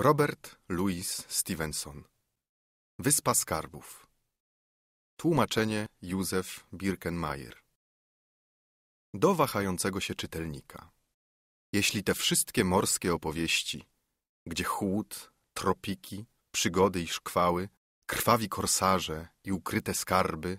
Robert Louis Stevenson. Wyspa Skarbów. Tłumaczenie Józef Birkenmeier Do wahającego się czytelnika. Jeśli te wszystkie morskie opowieści, gdzie chłód, tropiki, przygody i szkwały, krwawi korsarze i ukryte skarby,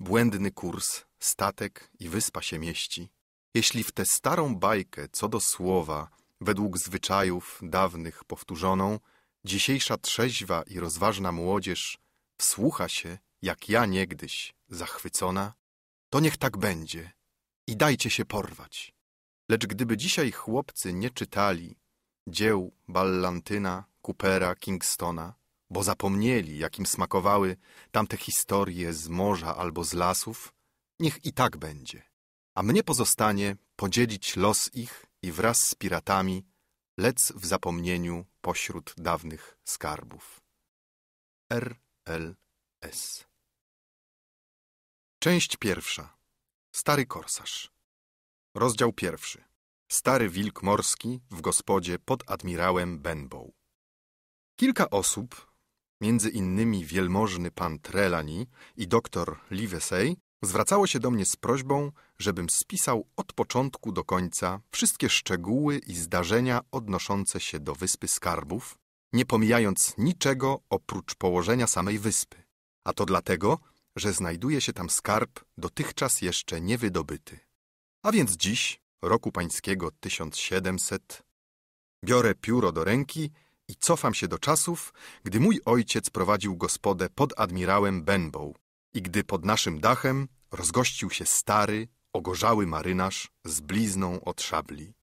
błędny kurs, statek i wyspa się mieści, jeśli w tę starą bajkę co do słowa według zwyczajów dawnych powtórzoną, dzisiejsza trzeźwa i rozważna młodzież wsłucha się, jak ja niegdyś, zachwycona, to niech tak będzie i dajcie się porwać. Lecz gdyby dzisiaj chłopcy nie czytali dzieł Ballantyna, Coopera, Kingstona, bo zapomnieli, jakim smakowały tamte historie z morza albo z lasów, niech i tak będzie. A mnie pozostanie podzielić los ich i wraz z piratami lec w zapomnieniu pośród dawnych skarbów. R.L.S. Część pierwsza. Stary korsarz. Rozdział pierwszy. Stary wilk morski w gospodzie pod admirałem Benbow. Kilka osób, między innymi wielmożny pan Trelani i doktor Livesey, zwracało się do mnie z prośbą, żebym spisał od początku do końca wszystkie szczegóły i zdarzenia odnoszące się do Wyspy Skarbów, nie pomijając niczego oprócz położenia samej wyspy. A to dlatego, że znajduje się tam skarb dotychczas jeszcze niewydobyty. A więc dziś, roku pańskiego 1700, biorę pióro do ręki i cofam się do czasów, gdy mój ojciec prowadził gospodę pod admirałem Benbow i gdy pod naszym dachem rozgościł się stary, ogorzały marynarz z blizną od szabli.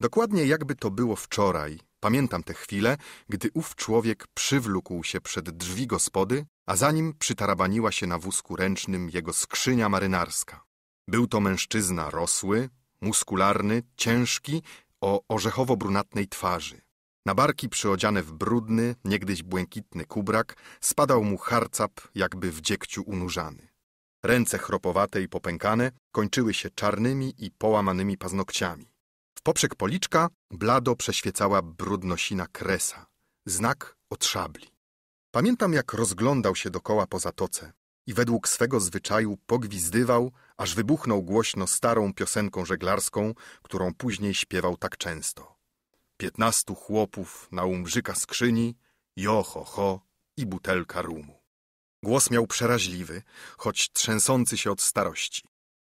Dokładnie jakby to było wczoraj, pamiętam tę chwilę, gdy ów człowiek przywlókł się przed drzwi gospody, a za nim przytarabaniła się na wózku ręcznym jego skrzynia marynarska. Był to mężczyzna rosły, muskularny, ciężki, o orzechowo-brunatnej twarzy. Na barki przyodziane w brudny, niegdyś błękitny kubrak, spadał mu harcap, jakby w dziegciu unurzany. Ręce chropowate i popękane kończyły się czarnymi i połamanymi paznokciami. W poprzek policzka blado przeświecała brudnosina kresa, znak od szabli. Pamiętam, jak rozglądał się dokoła po zatoce i według swego zwyczaju pogwizdywał, aż wybuchnął głośno starą piosenką żeglarską, którą później śpiewał tak często. Piętnastu chłopów na umrzyka skrzyni, jo ho, ho i butelka rumu. Głos miał przeraźliwy, choć trzęsący się od starości.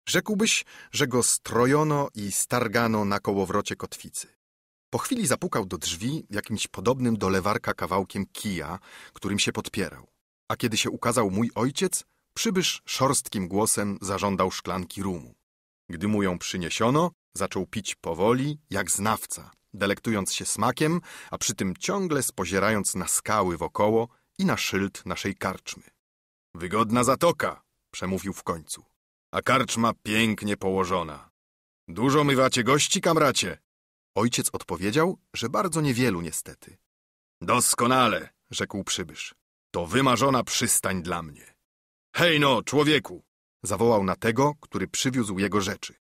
Rzekłbyś, że go strojono i stargano na kołowrocie kotwicy. Po chwili zapukał do drzwi jakimś podobnym do lewarka kawałkiem kija, którym się podpierał. A kiedy się ukazał mój ojciec, przybysz szorstkim głosem zażądał szklanki rumu. Gdy mu ją przyniesiono, zaczął pić powoli, jak znawca, delektując się smakiem, a przy tym ciągle spozierając na skały wokoło i na szyld naszej karczmy. Wygodna zatoka, przemówił w końcu. A karczma pięknie położona. Dużo mywacie gości, kamracie? Ojciec odpowiedział, że bardzo niewielu niestety. Doskonale, rzekł przybysz. To wymarzona przystań dla mnie. Hej no, człowieku! Zawołał na tego, który przywiózł jego rzeczy.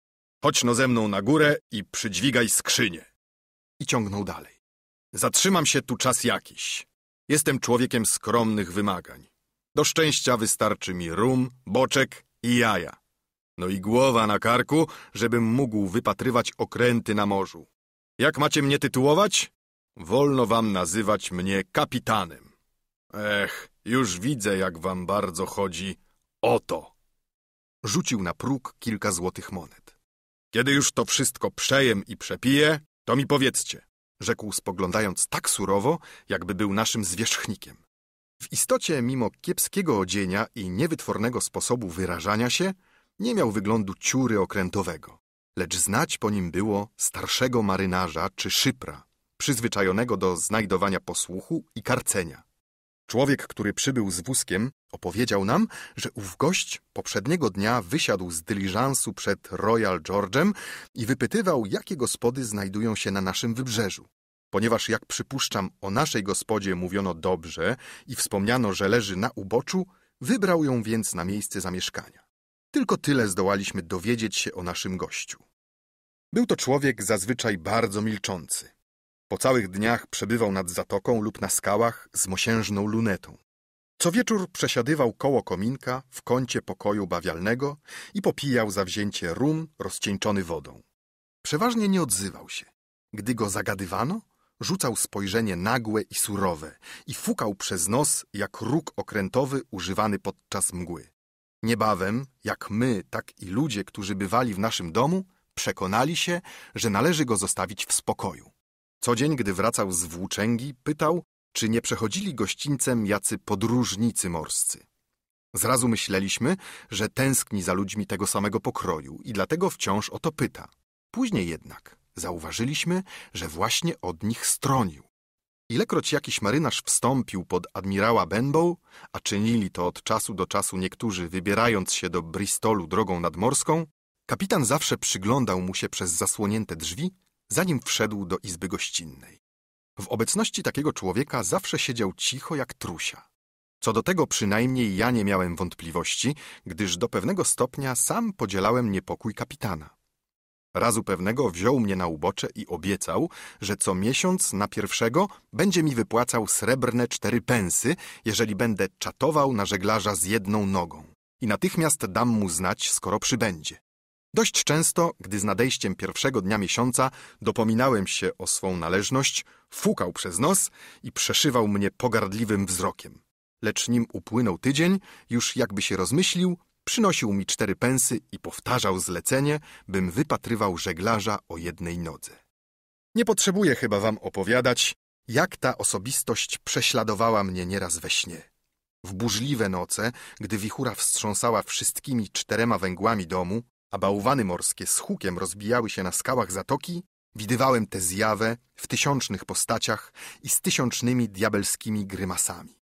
Chodź no ze mną na górę i przydźwigaj skrzynię. I ciągnął dalej. Zatrzymam się tu czas jakiś. Jestem człowiekiem skromnych wymagań. Do szczęścia wystarczy mi rum, boczek i jaja. No i głowa na karku, żebym mógł wypatrywać okręty na morzu. Jak macie mnie tytułować? Wolno wam nazywać mnie kapitanem. Ech, już widzę, jak wam bardzo chodzi o to. Rzucił na próg kilka złotych monet. Kiedy już to wszystko przejem i przepiję, to mi powiedzcie, rzekł spoglądając tak surowo, jakby był naszym zwierzchnikiem. W istocie, mimo kiepskiego odzienia i niewytwornego sposobu wyrażania się, nie miał wyglądu ciury okrętowego, lecz znać po nim było starszego marynarza czy szypra, przyzwyczajonego do znajdowania posłuchu i karcenia. Człowiek, który przybył z wózkiem, opowiedział nam, że ów gość poprzedniego dnia wysiadł z dyliżansu przed Royal George'em i wypytywał, jakie gospody znajdują się na naszym wybrzeżu. Ponieważ, jak przypuszczam, o naszej gospodzie mówiono dobrze i wspomniano, że leży na uboczu, wybrał ją więc na miejsce zamieszkania. Tylko tyle zdołaliśmy dowiedzieć się o naszym gościu. Był to człowiek zazwyczaj bardzo milczący. Po całych dniach przebywał nad zatoką lub na skałach z mosiężną lunetą. Co wieczór przesiadywał koło kominka w kącie pokoju bawialnego i popijał zawzięcie rum rozcieńczony wodą. Przeważnie nie odzywał się. Gdy go zagadywano, rzucał spojrzenie nagłe i surowe i fukał przez nos jak róg okrętowy używany podczas mgły. Niebawem, jak my, tak i ludzie, którzy bywali w naszym domu, przekonali się, że należy go zostawić w spokoju. Co dzień, gdy wracał z włóczęgi, pytał, czy nie przechodzili gościńcem jacy podróżnicy morscy. Zrazu myśleliśmy, że tęskni za ludźmi tego samego pokroju i dlatego wciąż o to pyta. Później jednak zauważyliśmy, że właśnie od nich stronił. Ilekroć jakiś marynarz wstąpił pod admirała Benbow, a czynili to od czasu do czasu niektórzy wybierając się do Bristolu drogą nadmorską, kapitan zawsze przyglądał mu się przez zasłonięte drzwi, zanim wszedł do izby gościnnej. W obecności takiego człowieka zawsze siedział cicho jak trusia. Co do tego przynajmniej ja nie miałem wątpliwości, gdyż do pewnego stopnia sam podzielałem niepokój kapitana. Razu pewnego wziął mnie na ubocze i obiecał, że co miesiąc na pierwszego będzie mi wypłacał srebrne cztery pensy, jeżeli będę czatował na żeglarza z jedną nogą. I natychmiast dam mu znać, skoro przybędzie. Dość często, gdy z nadejściem pierwszego dnia miesiąca dopominałem się o swą należność, fukał przez nos i przeszywał mnie pogardliwym wzrokiem. Lecz nim upłynął tydzień, już jakby się rozmyślił, przynosił mi cztery pensy i powtarzał zlecenie, bym wypatrywał żeglarza o jednej nodze. Nie potrzebuję chyba wam opowiadać, jak ta osobistość prześladowała mnie nieraz we śnie. W burzliwe noce, gdy wichura wstrząsała wszystkimi czterema węgłami domu, a bałwany morskie z hukiem rozbijały się na skałach zatoki, widywałem tę zjawę w tysiącznych postaciach i z tysiącznymi diabelskimi grymasami.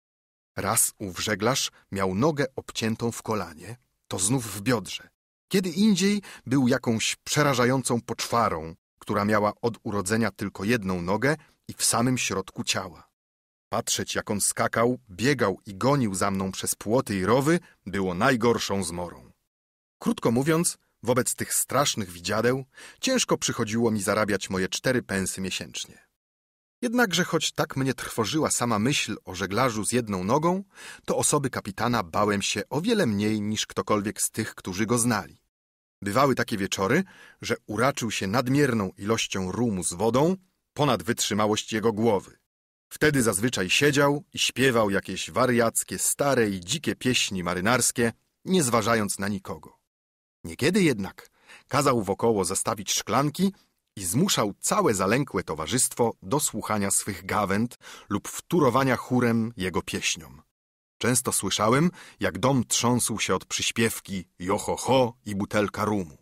Raz ów żeglarz miał nogę obciętą w kolanie, to znów w biodrze. Kiedy indziej był jakąś przerażającą poczwarą, która miała od urodzenia tylko jedną nogę i w samym środku ciała. Patrzeć, jak on skakał, biegał i gonił za mną przez płoty i rowy, było najgorszą zmorą. Krótko mówiąc, wobec tych strasznych widziadeł ciężko przychodziło mi zarabiać moje cztery pensy miesięcznie. Jednakże choć tak mnie trwożyła sama myśl o żeglarzu z jedną nogą, to osoby kapitana bałem się o wiele mniej niż ktokolwiek z tych, którzy go znali. Bywały takie wieczory, że uraczył się nadmierną ilością rumu z wodą ponad wytrzymałość jego głowy. Wtedy zazwyczaj siedział i śpiewał jakieś wariackie, stare i dzikie pieśni marynarskie, nie zważając na nikogo. Niekiedy jednak kazał wokoło zastawić szklanki i zmuszał całe zalękłe towarzystwo do słuchania swych gawęd lub wturowania chórem jego pieśniom. Często słyszałem, jak dom trząsł się od przyśpiewki joho-ho i butelka rumu.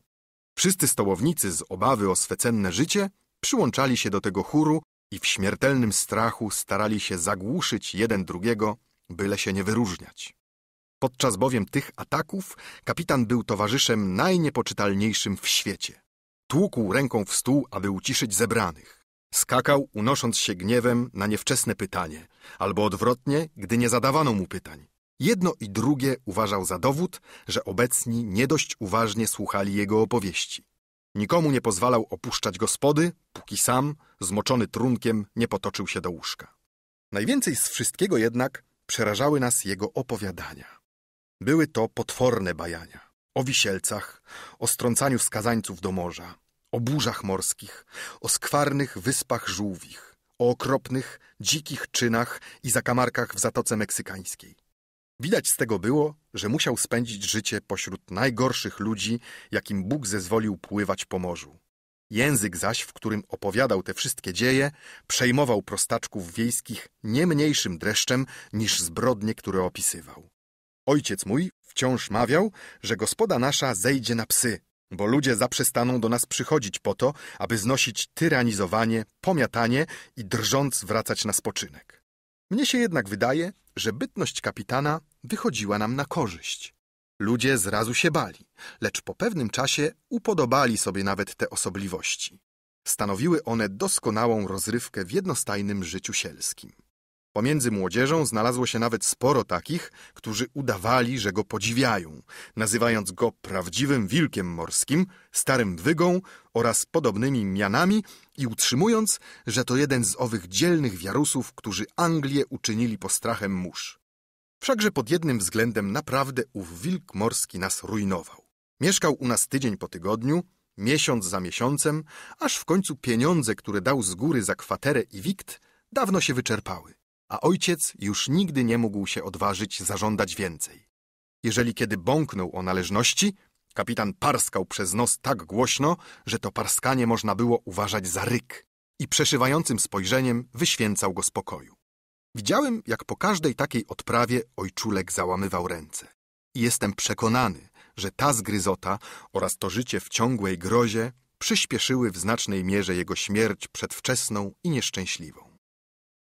Wszyscy stołownicy z obawy o swe cenne życie przyłączali się do tego chóru i w śmiertelnym strachu starali się zagłuszyć jeden drugiego, byle się nie wyróżniać. Podczas bowiem tych ataków kapitan był towarzyszem najniepoczytalniejszym w świecie. Tłukł ręką w stół, aby uciszyć zebranych. Skakał, unosząc się gniewem na niewczesne pytanie, albo odwrotnie, gdy nie zadawano mu pytań. Jedno i drugie uważał za dowód, że obecni nie dość uważnie słuchali jego opowieści. Nikomu nie pozwalał opuszczać gospody, póki sam, zmoczony trunkiem, nie potoczył się do łóżka. Najwięcej z wszystkiego jednak przerażały nas jego opowiadania. Były to potworne bajania o wisielcach, o strącaniu skazańców do morza, o burzach morskich, o skwarnych wyspach żółwich, o okropnych, dzikich czynach i zakamarkach w Zatoce Meksykańskiej. Widać z tego było, że musiał spędzić życie pośród najgorszych ludzi, jakim Bóg zezwolił pływać po morzu. Język zaś, w którym opowiadał te wszystkie dzieje, przejmował prostaczków wiejskich nie mniejszym dreszczem niż zbrodnie, które opisywał. Ojciec mój wciąż mawiał, że gospoda nasza zejdzie na psy, bo ludzie zaprzestaną do nas przychodzić po to, aby znosić tyranizowanie, pomiatanie i drżąc wracać na spoczynek. Mnie się jednak wydaje, że bytność kapitana wychodziła nam na korzyść. Ludzie zrazu się bali, lecz po pewnym czasie upodobali sobie nawet te osobliwości. Stanowiły one doskonałą rozrywkę w jednostajnym życiu sielskim. Pomiędzy młodzieżą znalazło się nawet sporo takich, którzy udawali, że go podziwiają, nazywając go prawdziwym wilkiem morskim, starym wygą oraz podobnymi mianami, i utrzymując, że to jeden z owych dzielnych wiarusów, którzy Anglię uczynili postrachem mórz. Wszakże pod jednym względem naprawdę ów wilk morski nas rujnował. Mieszkał u nas tydzień po tygodniu, miesiąc za miesiącem, aż w końcu pieniądze, które dał z góry za kwaterę i wikt, dawno się wyczerpały, a ojciec już nigdy nie mógł się odważyć zażądać więcej. Jeżeli kiedy bąknął o należności, kapitan parskał przez nos tak głośno, że to parskanie można było uważać za ryk i przeszywającym spojrzeniem wyświęcał go spokoju. Widziałem, jak po każdej takiej odprawie ojczulek załamywał ręce. I jestem przekonany, że ta zgryzota oraz to życie w ciągłej grozie przyspieszyły w znacznej mierze jego śmierć przedwczesną i nieszczęśliwą.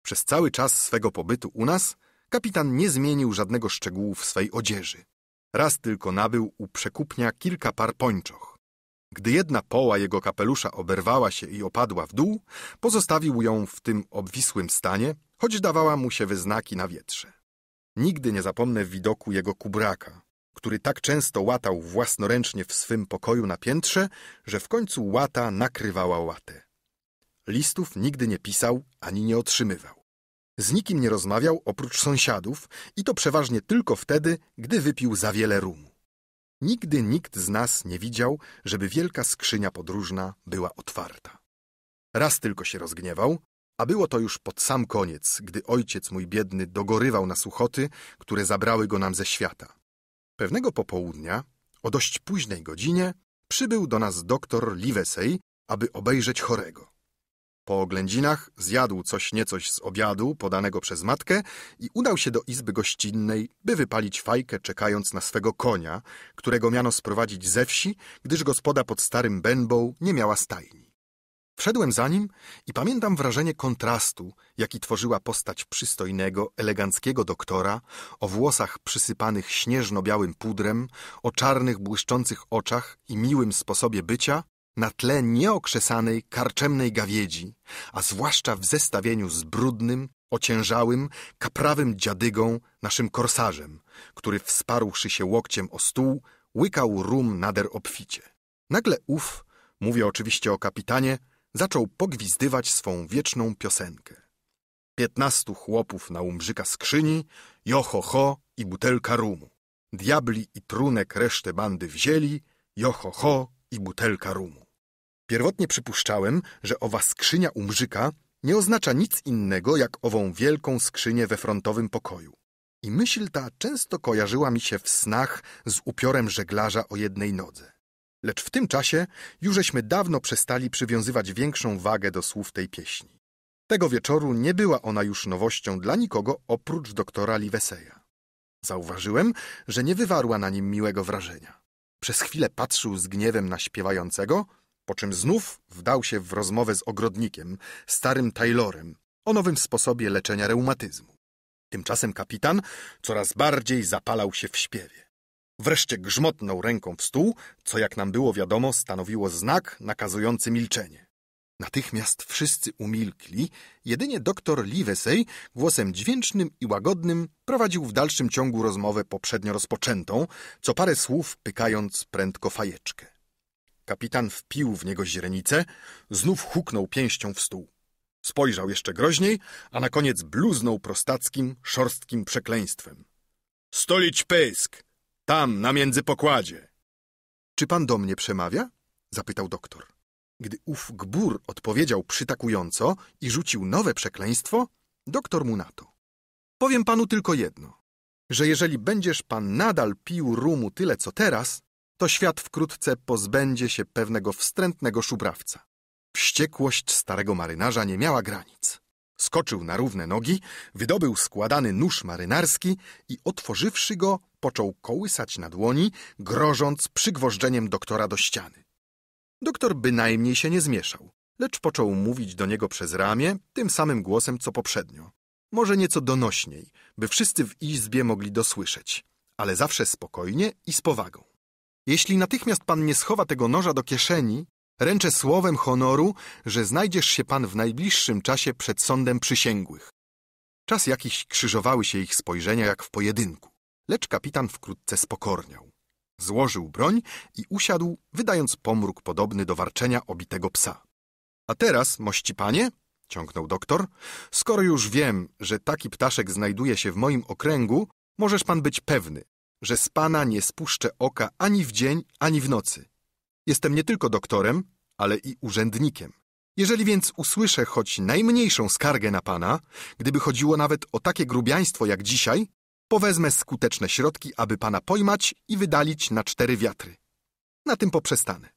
Przez cały czas swego pobytu u nas kapitan nie zmienił żadnego szczegółu w swej odzieży. Raz tylko nabył u przekupnia kilka par pończoch. Gdy jedna poła jego kapelusza oberwała się i opadła w dół, pozostawił ją w tym obwisłym stanie, choć dawała mu się wyznaki na wietrze. Nigdy nie zapomnę widoku jego kubraka, który tak często łatał własnoręcznie w swym pokoju na piętrze, że w końcu łata nakrywała łatę. Listów nigdy nie pisał ani nie otrzymywał. Z nikim nie rozmawiał oprócz sąsiadów i to przeważnie tylko wtedy, gdy wypił za wiele rumu. Nigdy nikt z nas nie widział, żeby wielka skrzynia podróżna była otwarta. Raz tylko się rozgniewał, a było to już pod sam koniec, gdy ojciec mój biedny dogorywał na suchoty, które zabrały go nam ze świata. Pewnego popołudnia, o dość późnej godzinie, przybył do nas doktor Livesey, aby obejrzeć chorego. Po oględzinach zjadł coś niecoś z obiadu podanego przez matkę i udał się do izby gościnnej, by wypalić fajkę, czekając na swego konia, którego miano sprowadzić ze wsi, gdyż gospoda pod starym Benbow nie miała stajni. Wszedłem za nim i pamiętam wrażenie kontrastu, jaki tworzyła postać przystojnego, eleganckiego doktora, o włosach przysypanych śnieżno-białym pudrem, o czarnych, błyszczących oczach i miłym sposobie bycia, na tle nieokrzesanej, karczemnej gawiedzi, a zwłaszcza w zestawieniu z brudnym, ociężałym, kaprawym dziadygą, naszym korsarzem, który wsparłszy się łokciem o stół, łykał rum nader obficie. Nagle ów, mówię oczywiście o kapitanie, zaczął pogwizdywać swą wieczną piosenkę. Piętnastu chłopów na umbrzyka skrzyni, joho ho i butelka rumu. Diabli i trunek resztę bandy wzięli, joho ho i butelka rumu. Pierwotnie przypuszczałem, że owa skrzynia umrzyka nie oznacza nic innego jak ową wielką skrzynię we frontowym pokoju. I myśl ta często kojarzyła mi się w snach z upiorem żeglarza o jednej nodze. Lecz w tym czasie jużeśmy dawno przestali przywiązywać większą wagę do słów tej pieśni. Tego wieczoru nie była ona już nowością dla nikogo oprócz doktora Liveseya. Zauważyłem, że nie wywarła na nim miłego wrażenia. Przez chwilę patrzył z gniewem na śpiewającego, po czym znów wdał się w rozmowę z ogrodnikiem, starym Taylorem, o nowym sposobie leczenia reumatyzmu. Tymczasem kapitan coraz bardziej zapalał się w śpiewie. Wreszcie grzmotnął ręką w stół, co jak nam było wiadomo stanowiło znak nakazujący milczenie. Natychmiast wszyscy umilkli, jedynie doktor Livesey głosem dźwięcznym i łagodnym prowadził w dalszym ciągu rozmowę poprzednio rozpoczętą, co parę słów pykając prędko fajeczkę. Kapitan wpił w niego źrenicę, znów huknął pięścią w stół. Spojrzał jeszcze groźniej, a na koniec bluznął prostackim, szorstkim przekleństwem. Stolić pysk! Tam, na międzypokładzie. Czy pan do mnie przemawia? zapytał doktor. Gdy ów gbur odpowiedział przytakująco i rzucił nowe przekleństwo, doktor mu na to. Powiem panu tylko jedno, że jeżeli będziesz pan nadal pił rumu tyle co teraz, to świat wkrótce pozbędzie się pewnego wstrętnego szubrawca. Wściekłość starego marynarza nie miała granic. Skoczył na równe nogi, wydobył składany nóż marynarski i otworzywszy go, począł kołysać na dłoni, grożąc przygwożdżeniem doktora do ściany. Doktor bynajmniej się nie zmieszał, lecz począł mówić do niego przez ramię tym samym głosem co poprzednio. Może nieco donośniej, by wszyscy w izbie mogli dosłyszeć, ale zawsze spokojnie i z powagą. Jeśli natychmiast pan nie schowa tego noża do kieszeni, ręczę słowem honoru, że znajdziesz się pan w najbliższym czasie przed sądem przysięgłych. Czas jakiś krzyżowały się ich spojrzenia jak w pojedynku, lecz kapitan wkrótce spokorniał. Złożył broń i usiadł, wydając pomruk podobny do warczenia obitego psa. A teraz, mości panie, ciągnął doktor, skoro już wiem, że taki ptaszek znajduje się w moim okręgu, możesz pan być pewny, że z pana nie spuszczę oka ani w dzień, ani w nocy. Jestem nie tylko doktorem, ale i urzędnikiem. Jeżeli więc usłyszę choć najmniejszą skargę na pana, gdyby chodziło nawet o takie grubiaństwo jak dzisiaj, powezmę skuteczne środki, aby pana pojmać i wydalić na cztery wiatry. Na tym poprzestanę.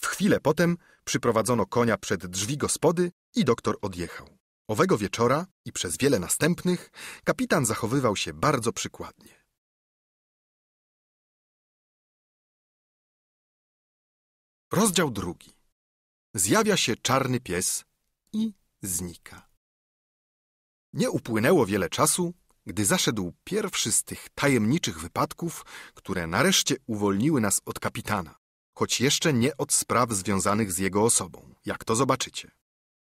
W chwilę potem przyprowadzono konia przed drzwi gospody i doktor odjechał. Owego wieczora i przez wiele następnych kapitan zachowywał się bardzo przykładnie. Rozdział drugi. Zjawia się czarny pies i znika. Nie upłynęło wiele czasu, gdy zaszedł pierwszy z tych tajemniczych wypadków, które nareszcie uwolniły nas od kapitana, choć jeszcze nie od spraw związanych z jego osobą, jak to zobaczycie.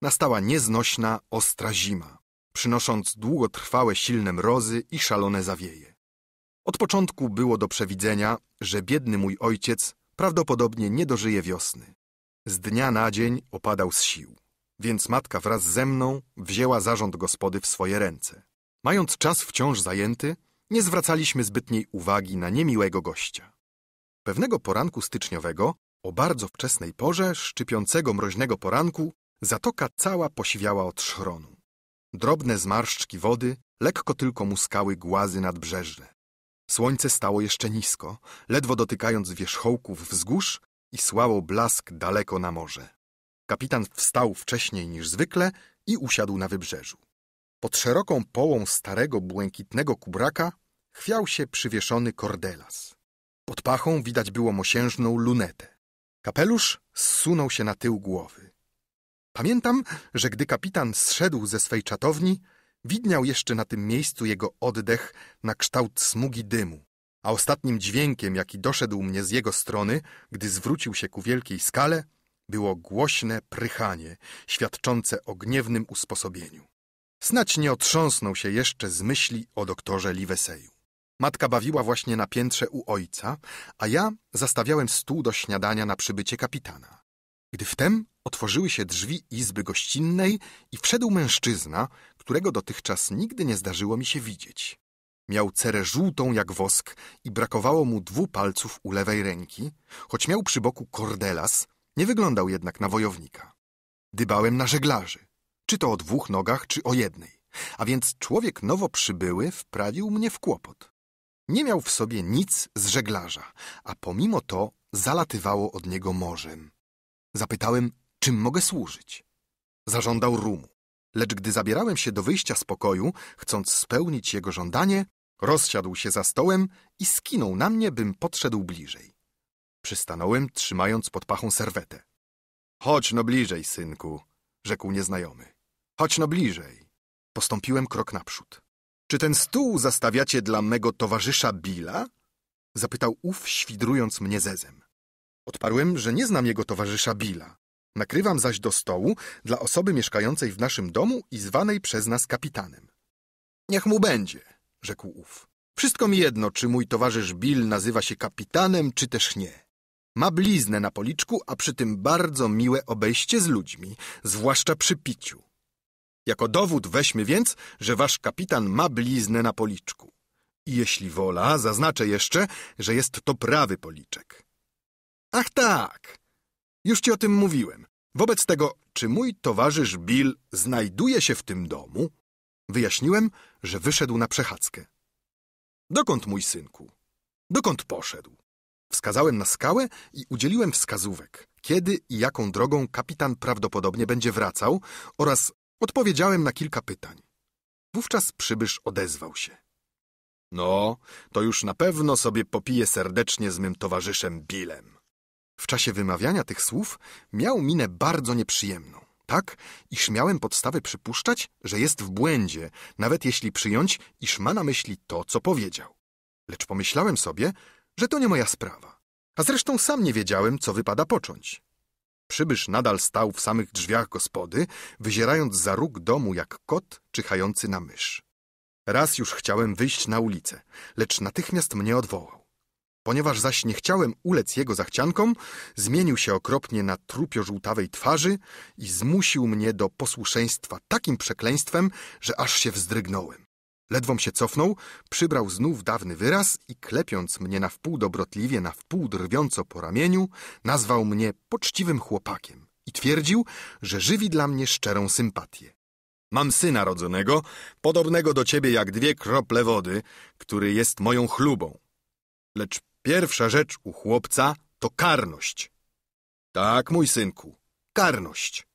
Nastała nieznośna, ostra zima, przynosząc długotrwałe silne mrozy i szalone zawieje. Od początku było do przewidzenia, że biedny mój ojciec prawdopodobnie nie dożyje wiosny. Z dnia na dzień opadał z sił, więc matka wraz ze mną wzięła zarząd gospody w swoje ręce. Mając czas wciąż zajęty, nie zwracaliśmy zbytniej uwagi na niemiłego gościa. Pewnego poranku styczniowego, o bardzo wczesnej porze, szczypiącego mroźnego poranku, zatoka cała posiwiała od szronu. Drobne zmarszczki wody lekko tylko muskały głazy nadbrzeżne. Słońce stało jeszcze nisko, ledwo dotykając wierzchołków wzgórz i słało blask daleko na morze. Kapitan wstał wcześniej niż zwykle i usiadł na wybrzeżu. Pod szeroką połą starego, błękitnego kubraka chwiał się przywieszony kordelas. Pod pachą widać było mosiężną lunetę. Kapelusz zsunął się na tył głowy. Pamiętam, że gdy kapitan zszedł ze swej czatowni, widniał jeszcze na tym miejscu jego oddech na kształt smugi dymu, a ostatnim dźwiękiem, jaki doszedł mnie z jego strony, gdy zwrócił się ku wielkiej skale, było głośne prychanie, świadczące o gniewnym usposobieniu. Snać nie otrząsnął się jeszcze z myśli o doktorze Liweseju. Matka bawiła właśnie na piętrze u ojca, a ja zastawiałem stół do śniadania na przybycie kapitana. Gdy wtem otworzyły się drzwi izby gościnnej i wszedł mężczyzna, którego dotychczas nigdy nie zdarzyło mi się widzieć. Miał cerę żółtą jak wosk i brakowało mu dwóch palców u lewej ręki, choć miał przy boku kordelas, nie wyglądał jednak na wojownika. Dybałem na żeglarzy, czy to o dwóch nogach, czy o jednej, a więc człowiek nowo przybyły wprawił mnie w kłopot. Nie miał w sobie nic z żeglarza, a pomimo to zalatywało od niego morzem. Zapytałem, czym mogę służyć. Zażądał rumu, lecz gdy zabierałem się do wyjścia z pokoju, chcąc spełnić jego żądanie, rozsiadł się za stołem i skinął na mnie, bym podszedł bliżej. Przystanąłem, trzymając pod pachą serwetę. Chodź no bliżej, synku, rzekł nieznajomy. Chodź no bliżej. Postąpiłem krok naprzód. Czy ten stół zastawiacie dla mego towarzysza Billa? Zapytał ów, świdrując mnie zezem. Odparłem, że nie znam jego towarzysza Billa. Nakrywam zaś do stołu dla osoby mieszkającej w naszym domu i zwanej przez nas kapitanem. Niech mu będzie, rzekł ów. Wszystko mi jedno, czy mój towarzysz Bill nazywa się kapitanem, czy też nie. Ma bliznę na policzku, a przy tym bardzo miłe obejście z ludźmi, zwłaszcza przy piciu. Jako dowód weźmy więc, że wasz kapitan ma bliznę na policzku. I jeśli wola, zaznaczę jeszcze, że jest to prawy policzek. Ach tak, już ci o tym mówiłem. Wobec tego, czy mój towarzysz Bill znajduje się w tym domu? Wyjaśniłem, że wyszedł na przechadzkę. Dokąd, mój synku? Dokąd poszedł? Wskazałem na skałę i udzieliłem wskazówek, kiedy i jaką drogą kapitan prawdopodobnie będzie wracał oraz odpowiedziałem na kilka pytań. Wówczas przybysz odezwał się. No, to już na pewno sobie popiję serdecznie z mym towarzyszem Billem. W czasie wymawiania tych słów miał minę bardzo nieprzyjemną, tak, iż miałem podstawy przypuszczać, że jest w błędzie, nawet jeśli przyjąć, iż ma na myśli to, co powiedział. Lecz pomyślałem sobie, że to nie moja sprawa. A zresztą sam nie wiedziałem, co wypada począć. Przybysz nadal stał w samych drzwiach gospody, wyzierając za róg domu jak kot czyhający na mysz. Raz już chciałem wyjść na ulicę, lecz natychmiast mnie odwołał. Ponieważ zaś nie chciałem ulec jego zachciankom, zmienił się okropnie na trupio-żółtawej twarzy i zmusił mnie do posłuszeństwa takim przekleństwem, że aż się wzdrygnąłem. Ledwom się cofnął, przybrał znów dawny wyraz i klepiąc mnie na wpół dobrotliwie, na wpół drwiąco po ramieniu, nazwał mnie poczciwym chłopakiem i twierdził, że żywi dla mnie szczerą sympatię. Mam syna rodzonego, podobnego do ciebie jak dwie krople wody, który jest moją chlubą. Lecz pierwsza rzecz u chłopca to karność. Tak, mój synku, karność.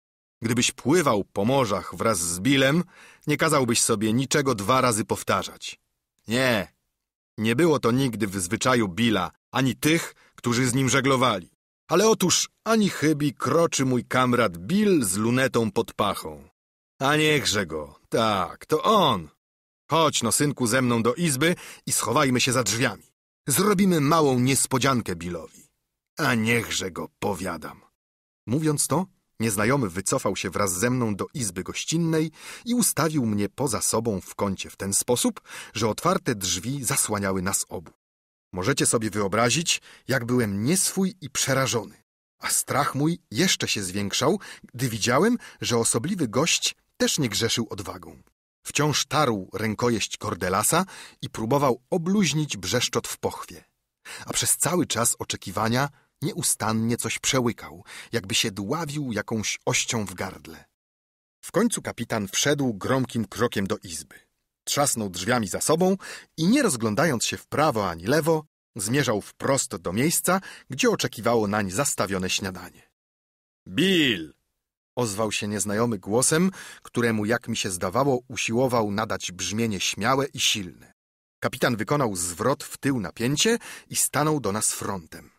Gdybyś pływał po morzach wraz z Bilem, nie kazałbyś sobie niczego dwa razy powtarzać. Nie, nie było to nigdy w zwyczaju Billa, ani tych, którzy z nim żeglowali. Ale otóż ani chybi kroczy mój kamrat Bill z lunetą pod pachą. A niechże go, tak, to on. Chodź no, synku, ze mną do izby i schowajmy się za drzwiami. Zrobimy małą niespodziankę Billowi. A niechże go, powiadam. Mówiąc to, nieznajomy wycofał się wraz ze mną do izby gościnnej i ustawił mnie poza sobą w kącie w ten sposób, że otwarte drzwi zasłaniały nas obu. Możecie sobie wyobrazić, jak byłem nieswój i przerażony. A strach mój jeszcze się zwiększał, gdy widziałem, że osobliwy gość też nie grzeszył odwagą. Wciąż tarł rękojeść Cordelasa i próbował obluźnić brzeszczot w pochwie. A przez cały czas oczekiwania nieustannie coś przełykał, jakby się dławił jakąś ością w gardle. W końcu kapitan wszedł gromkim krokiem do izby. Trzasnął drzwiami za sobą i nie rozglądając się w prawo ani lewo, zmierzał wprost do miejsca, gdzie oczekiwało nań zastawione śniadanie. Bill! Ozwał się nieznajomy głosem, któremu, jak mi się zdawało, usiłował nadać brzmienie śmiałe i silne. Kapitan wykonał zwrot w tył napięcie i stanął do nas frontem.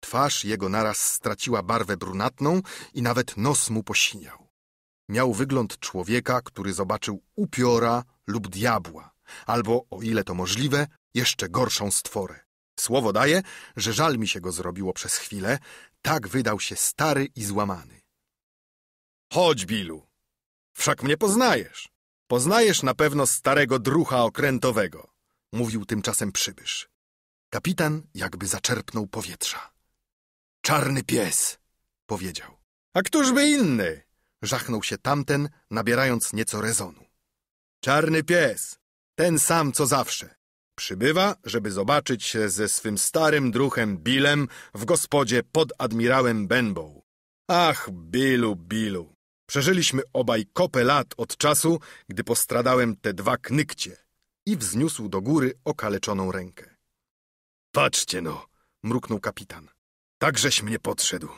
Twarz jego naraz straciła barwę brunatną i nawet nos mu posiniał. Miał wygląd człowieka, który zobaczył upiora lub diabła, albo, o ile to możliwe, jeszcze gorszą stworę. Słowo daje, że żal mi się go zrobiło przez chwilę, tak wydał się stary i złamany. Chodź, Bilu. Wszak mnie poznajesz. Poznajesz na pewno starego drucha okrętowego, mówił tymczasem przybysz. Kapitan jakby zaczerpnął powietrza. Czarny pies, powiedział. A któżby inny? Żachnął się tamten, nabierając nieco rezonu. Czarny pies, ten sam co zawsze. Przybywa, żeby zobaczyć się ze swym starym druhem Billem w gospodzie pod admirałem Benbow. Ach, Billu, Billu, przeżyliśmy obaj kopę lat od czasu, gdy postradałem te dwa knykcie i wzniósł do góry okaleczoną rękę. Patrzcie no, mruknął kapitan. Takżeś mnie podszedł.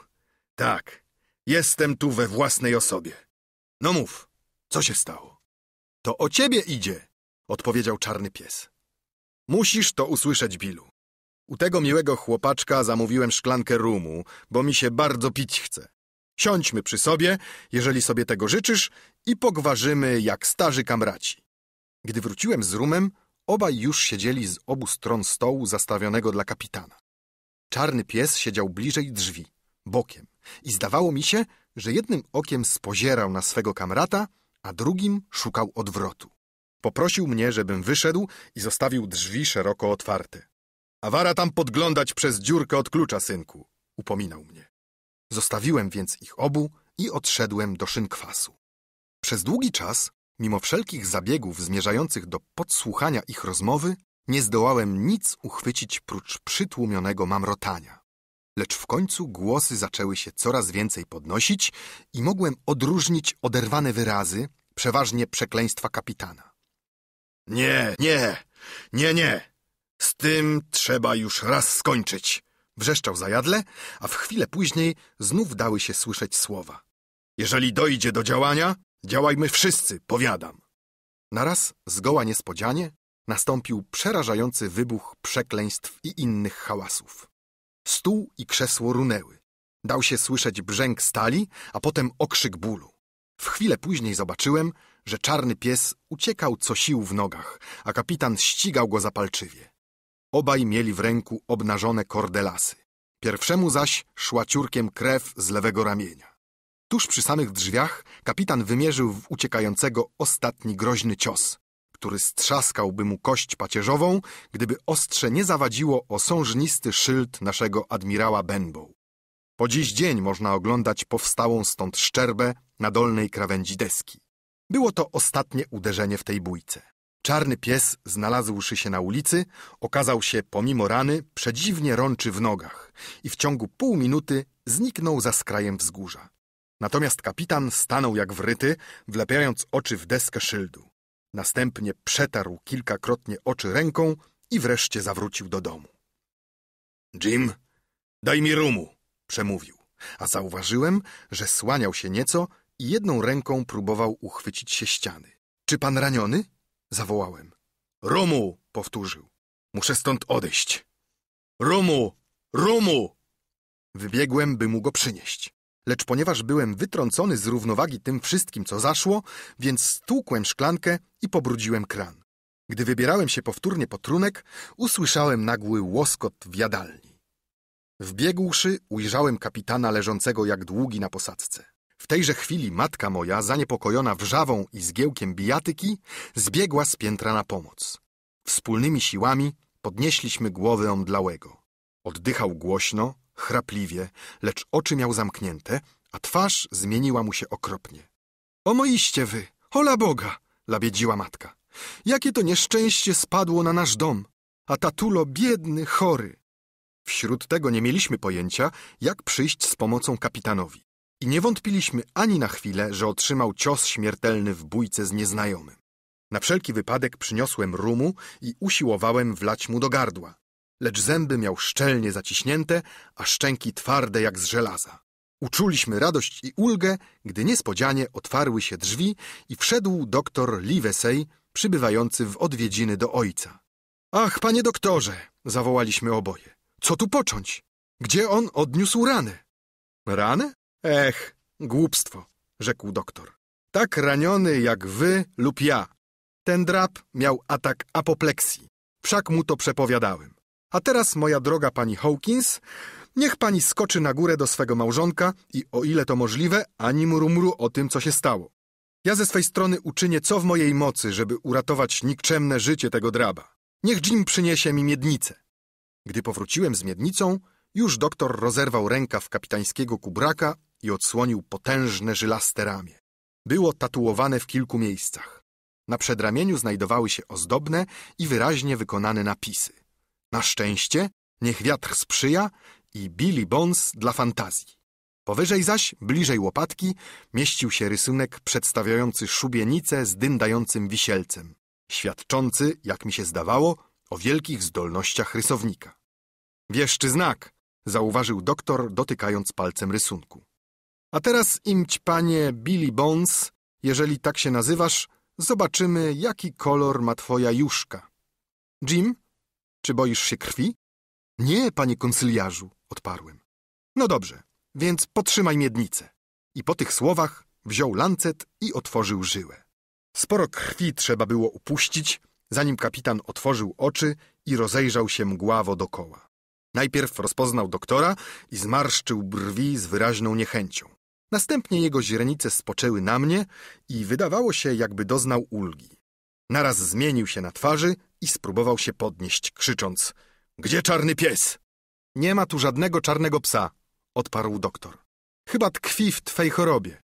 Tak, jestem tu we własnej osobie. No mów, co się stało? To o ciebie idzie, odpowiedział czarny pies. Musisz to usłyszeć, Billu. U tego miłego chłopaczka zamówiłem szklankę rumu, bo mi się bardzo pić chce. Siądźmy przy sobie, jeżeli sobie tego życzysz, i pogwarzymy jak starzy kamraci. Gdy wróciłem z rumem, obaj już siedzieli z obu stron stołu zastawionego dla kapitana. Czarny pies siedział bliżej drzwi, bokiem, i zdawało mi się, że jednym okiem spozierał na swego kamrata, a drugim szukał odwrotu. Poprosił mnie, żebym wyszedł i zostawił drzwi szeroko otwarte. Awara tam podglądać przez dziurkę od klucza, synku, upominał mnie. Zostawiłem więc ich obu i odszedłem do szynkwasu. Przez długi czas, mimo wszelkich zabiegów zmierzających do podsłuchania ich rozmowy, nie zdołałem nic uchwycić prócz przytłumionego mamrotania. Lecz w końcu głosy zaczęły się coraz więcej podnosić i mogłem odróżnić oderwane wyrazy, przeważnie przekleństwa kapitana. Nie, nie, nie, nie. Z tym trzeba już raz skończyć. Wrzeszczał zajadle, a w chwilę później znów dały się słyszeć słowa. Jeżeli dojdzie do działania, działajmy wszyscy, powiadam. Naraz, zgoła niespodzianie, nastąpił przerażający wybuch przekleństw i innych hałasów. Stół i krzesło runęły. Dał się słyszeć brzęk stali, a potem okrzyk bólu. W chwilę później zobaczyłem, że czarny pies uciekał co sił w nogach, a kapitan ścigał go zapalczywie. Obaj mieli w ręku obnażone kordelasy. Pierwszemu zaś szła ciurkiem krew z lewego ramienia. Tuż przy samych drzwiach kapitan wymierzył w uciekającego ostatni groźny cios, który strzaskałby mu kość pacierzową, gdyby ostrze nie zawadziło o sążnisty szyld naszego admirała Benbow. Po dziś dzień można oglądać powstałą stąd szczerbę na dolnej krawędzi deski. Było to ostatnie uderzenie w tej bójce. Czarny pies, znalazłszy się na ulicy, okazał się, pomimo rany, przedziwnie rączy w nogach i w ciągu pół minuty zniknął za skrajem wzgórza. Natomiast kapitan stanął jak wryty, wlepiając oczy w deskę szyldu. Następnie przetarł kilkakrotnie oczy ręką i wreszcie zawrócił do domu. Jim, daj mi rumu, przemówił, a zauważyłem, że słaniał się nieco i jedną ręką próbował uchwycić się ściany. Czy pan raniony? Zawołałem. Rumu, powtórzył. Muszę stąd odejść. Rumu, rumu! Wybiegłem, by mu go przynieść. Lecz ponieważ byłem wytrącony z równowagi tym wszystkim, co zaszło, więc stłukłem szklankę i pobrudziłem kran. Gdy wybierałem się powtórnie po trunek, usłyszałem nagły łoskot w jadalni. Wbiegłszy, ujrzałem kapitana leżącego jak długi na posadzce. W tejże chwili matka moja, zaniepokojona wrzawą i zgiełkiem bijatyki, zbiegła z piętra na pomoc. Wspólnymi siłami podnieśliśmy głowy omdlałego. Oddychał głośno, chrapliwie, lecz oczy miał zamknięte, a twarz zmieniła mu się okropnie. O moiście wy, hola Boga, labiedziła matka. Jakie to nieszczęście spadło na nasz dom, a tatulo biedny, chory. Wśród tego nie mieliśmy pojęcia, jak przyjść z pomocą kapitanowi. I nie wątpiliśmy ani na chwilę, że otrzymał cios śmiertelny w bójce z nieznajomym. Na wszelki wypadek przyniosłem rumu i usiłowałem wlać mu do gardła lecz zęby miał szczelnie zaciśnięte, a szczęki twarde jak z żelaza. Uczuliśmy radość i ulgę, gdy niespodzianie otwarły się drzwi i wszedł doktor Livesey, przybywający w odwiedziny do ojca. Ach, panie doktorze, zawołaliśmy oboje. Co tu począć? Gdzie on odniósł ranę? Ranę? Ech, głupstwo, rzekł doktor. Tak raniony jak wy lub ja. Ten drap miał atak apopleksji. Wszak mu to przepowiadałem. A teraz, moja droga pani Hawkins, niech pani skoczy na górę do swego małżonka i o ile to możliwe, ani murmuru o tym, co się stało. Ja ze swej strony uczynię co w mojej mocy, żeby uratować nikczemne życie tego draba. Niech Jim przyniesie mi miednicę. Gdy powróciłem z miednicą, już doktor rozerwał rękaw kapitańskiego kubraka i odsłonił potężne żylaste ramię. Było tatuowane w kilku miejscach. Na przedramieniu znajdowały się ozdobne i wyraźnie wykonane napisy. Na szczęście, niech wiatr sprzyja i Billy Bones dla fantazji. Powyżej zaś, bliżej łopatki, mieścił się rysunek przedstawiający szubienicę z dyndającym wisielcem, świadczący, jak mi się zdawało, o wielkich zdolnościach rysownika. Wieszczy znak, zauważył doktor, dotykając palcem rysunku. A teraz imć, panie Billy Bones, jeżeli tak się nazywasz, zobaczymy, jaki kolor ma twoja juszka. Jim, czy boisz się krwi? Nie, panie konsyliarzu, odparłem. No dobrze, więc potrzymaj miednicę. I po tych słowach wziął lancet i otworzył żyłę. Sporo krwi trzeba było upuścić, zanim kapitan otworzył oczy i rozejrzał się mgławo dokoła. Najpierw rozpoznał doktora i zmarszczył brwi z wyraźną niechęcią. Następnie jego źrenice spoczęły na mnie i wydawało się, jakby doznał ulgi. Naraz zmienił się na twarzy i spróbował się podnieść, krzycząc — Gdzie czarny pies? — Nie ma tu żadnego czarnego psa — odparł doktor. — Chyba tkwi w twej chorobie.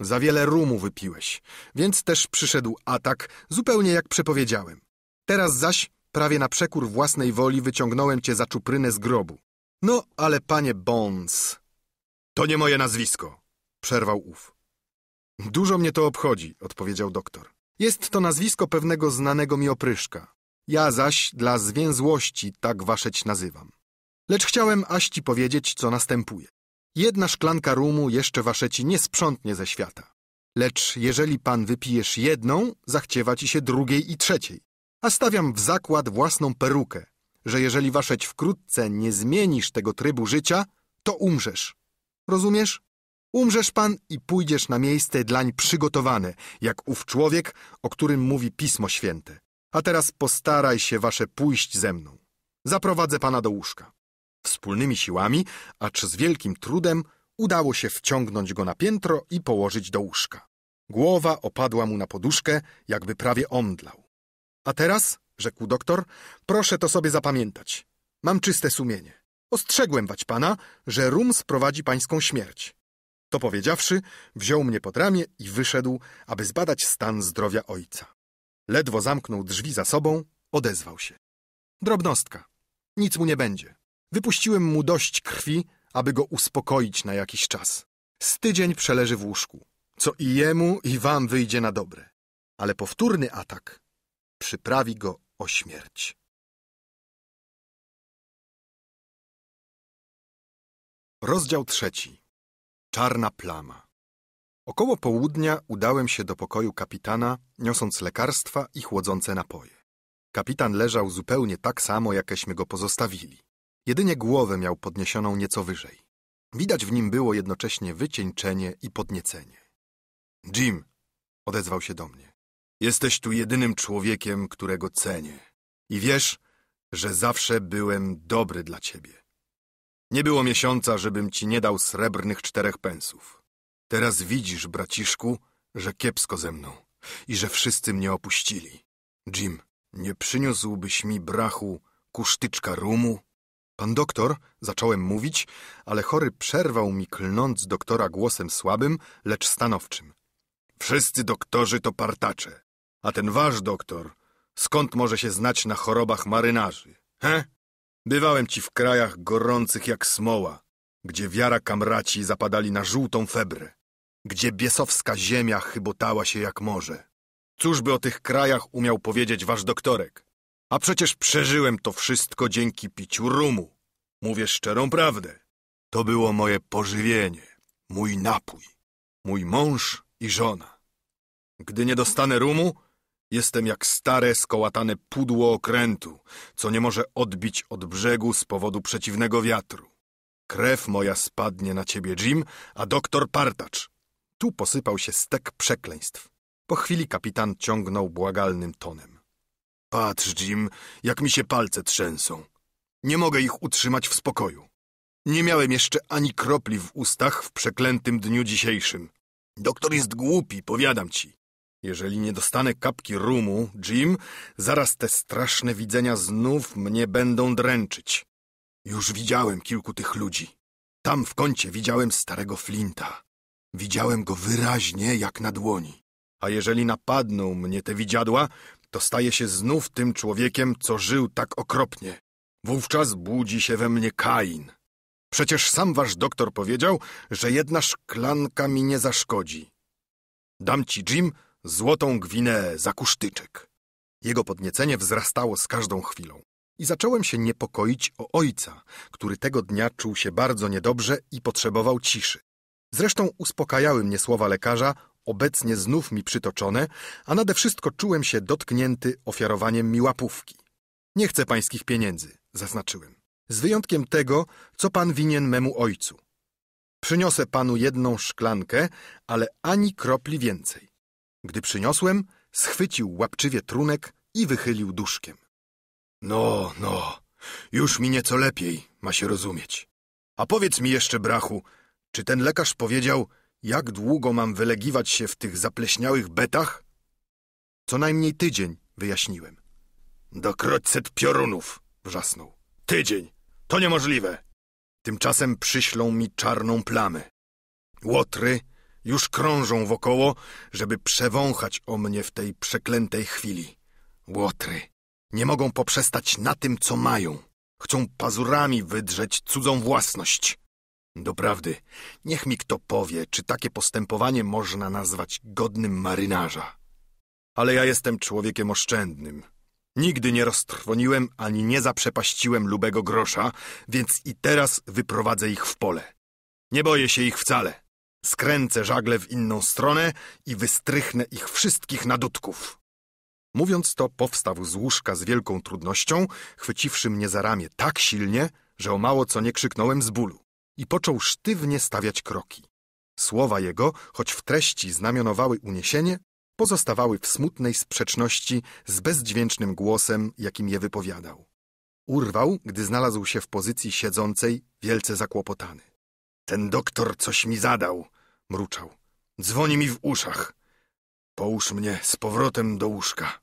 Za wiele rumu wypiłeś, więc też przyszedł atak, zupełnie jak przepowiedziałem. Teraz zaś, prawie na przekór własnej woli, wyciągnąłem cię za czuprynę z grobu. No, ale panie Bones... To nie moje nazwisko, przerwał ów. Dużo mnie to obchodzi, odpowiedział doktor. Jest to nazwisko pewnego znanego mi opryszka. Ja zaś dla zwięzłości tak waszeć nazywam. Lecz chciałem aści powiedzieć, co następuje. Jedna szklanka rumu jeszcze waszeci nie sprzątnie ze świata. Lecz jeżeli pan wypijesz jedną, zachciewa ci się drugiej i trzeciej. A stawiam w zakład własną perukę, że jeżeli waszeć wkrótce nie zmienisz tego trybu życia, to umrzesz. Rozumiesz? Umrzesz pan i pójdziesz na miejsce dlań przygotowane, jak ów człowiek, o którym mówi Pismo Święte. A teraz postaraj się wasze pójść ze mną. Zaprowadzę pana do łóżka. Wspólnymi siłami, acz z wielkim trudem, udało się wciągnąć go na piętro i położyć do łóżka. Głowa opadła mu na poduszkę, jakby prawie omdlał. A teraz, rzekł doktor, proszę to sobie zapamiętać. Mam czyste sumienie. Ostrzegłem wać pana, że rum sprowadzi pańską śmierć. To powiedziawszy, wziął mnie pod ramię i wyszedł, aby zbadać stan zdrowia ojca. Ledwo zamknął drzwi za sobą, odezwał się. Drobnostka. Nic mu nie będzie. Wypuściłem mu dość krwi, aby go uspokoić na jakiś czas. Z tydzień przeleży w łóżku, co i jemu, i wam wyjdzie na dobre. Ale powtórny atak przyprawi go o śmierć. Rozdział trzeci. Czarna plama. Około południa udałem się do pokoju kapitana, niosąc lekarstwa i chłodzące napoje. Kapitan leżał zupełnie tak samo, jakeśmy go pozostawili. Jedynie głowę miał podniesioną nieco wyżej. Widać w nim było jednocześnie wycieńczenie i podniecenie. Jim, odezwał się do mnie, jesteś tu jedynym człowiekiem, którego cenię. I wiesz, że zawsze byłem dobry dla ciebie. Nie było miesiąca, żebym ci nie dał srebrnych czterech pensów. Teraz widzisz, braciszku, że kiepsko ze mną i że wszyscy mnie opuścili. Jim, nie przyniósłbyś mi brachu kusztyczka rumu? Pan doktor, zacząłem mówić, ale chory przerwał mi klnąc doktora głosem słabym, lecz stanowczym. Wszyscy doktorzy to partacze, a ten wasz doktor, skąd może się znać na chorobach marynarzy? He? Bywałem ci w krajach gorących jak smoła, gdzie wiara kamraci zapadali na żółtą febrę, gdzie biesowska ziemia chybotała się jak morze. Cóż by o tych krajach umiał powiedzieć wasz doktorek? A przecież przeżyłem to wszystko dzięki piciu rumu. Mówię szczerą prawdę. To było moje pożywienie, mój napój, mój mąż i żona. Gdy nie dostanę rumu, jestem jak stare, skołatane pudło okrętu, co nie może odbić od brzegu z powodu przeciwnego wiatru. Krew moja spadnie na ciebie, Jim, a doktor partacz. Tu posypał się stek przekleństw. Po chwili kapitan ciągnął błagalnym tonem. Patrz, Jim, jak mi się palce trzęsą. Nie mogę ich utrzymać w spokoju. Nie miałem jeszcze ani kropli w ustach w przeklętym dniu dzisiejszym. Doktor jest głupi, powiadam ci. Jeżeli nie dostanę kapki rumu, Jim, zaraz te straszne widzenia znów mnie będą dręczyć. Już widziałem kilku tych ludzi. Tam w kącie widziałem starego Flinta. Widziałem go wyraźnie jak na dłoni. A jeżeli napadną mnie te widziadła, to staję się znów tym człowiekiem, co żył tak okropnie. Wówczas budzi się we mnie Kain. Przecież sam wasz doktor powiedział, że jedna szklanka mi nie zaszkodzi. Dam ci, Jim, złotą gwinę za kusztyczek. Jego podniecenie wzrastało z każdą chwilą. I zacząłem się niepokoić o ojca, który tego dnia czuł się bardzo niedobrze i potrzebował ciszy. Zresztą uspokajały mnie słowa lekarza, obecnie znów mi przytoczone, a nade wszystko czułem się dotknięty ofiarowaniem mi łapówki. Nie chcę pańskich pieniędzy, zaznaczyłem. Z wyjątkiem tego, co pan winien memu ojcu. Przyniosę panu jedną szklankę, ale ani kropli więcej. Gdy przyniosłem, schwycił łapczywie trunek i wychylił duszkiem. No, no, już mi nieco lepiej, ma się rozumieć. A powiedz mi jeszcze, brachu, czy ten lekarz powiedział, jak długo mam wylegiwać się w tych zapleśniałych betach? Co najmniej tydzień, wyjaśniłem. Dokroć set piorunów, wrzasnął. Tydzień, to niemożliwe. Tymczasem przyślą mi czarną plamę. Łotry już krążą wokoło, żeby przewąchać o mnie w tej przeklętej chwili. Łotry nie mogą poprzestać na tym, co mają. Chcą pazurami wydrzeć cudzą własność. Doprawdy, niech mi kto powie, czy takie postępowanie można nazwać godnym marynarza. Ale ja jestem człowiekiem oszczędnym. Nigdy nie roztrwoniłem ani nie zaprzepaściłem lubego grosza, więc i teraz wyprowadzę ich w pole. Nie boję się ich wcale. Skręcę żagle w inną stronę i wystrychnę ich wszystkich na dudków. Mówiąc to, powstał z łóżka z wielką trudnością, chwyciwszy mnie za ramię tak silnie, że o mało co nie krzyknąłem z bólu i począł sztywnie stawiać kroki. Słowa jego, choć w treści znamionowały uniesienie, pozostawały w smutnej sprzeczności z bezdźwięcznym głosem, jakim je wypowiadał. Urwał, gdy znalazł się w pozycji siedzącej, wielce zakłopotany. Ten doktor coś mi zadał, mruczał. Dzwoni mi w uszach. Połóż mnie z powrotem do łóżka.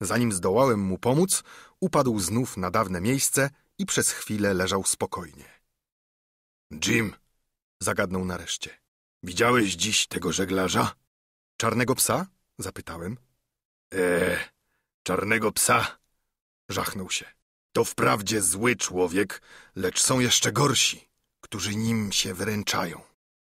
Zanim zdołałem mu pomóc, upadł znów na dawne miejsce i przez chwilę leżał spokojnie. Jim, Zagadnął nareszcie. widziałeś dziś tego żeglarza? Czarnego psa? Zapytałem. Eee, czarnego psa. Żachnął się. To wprawdzie zły człowiek, lecz są jeszcze gorsi, którzy nim się wyręczają.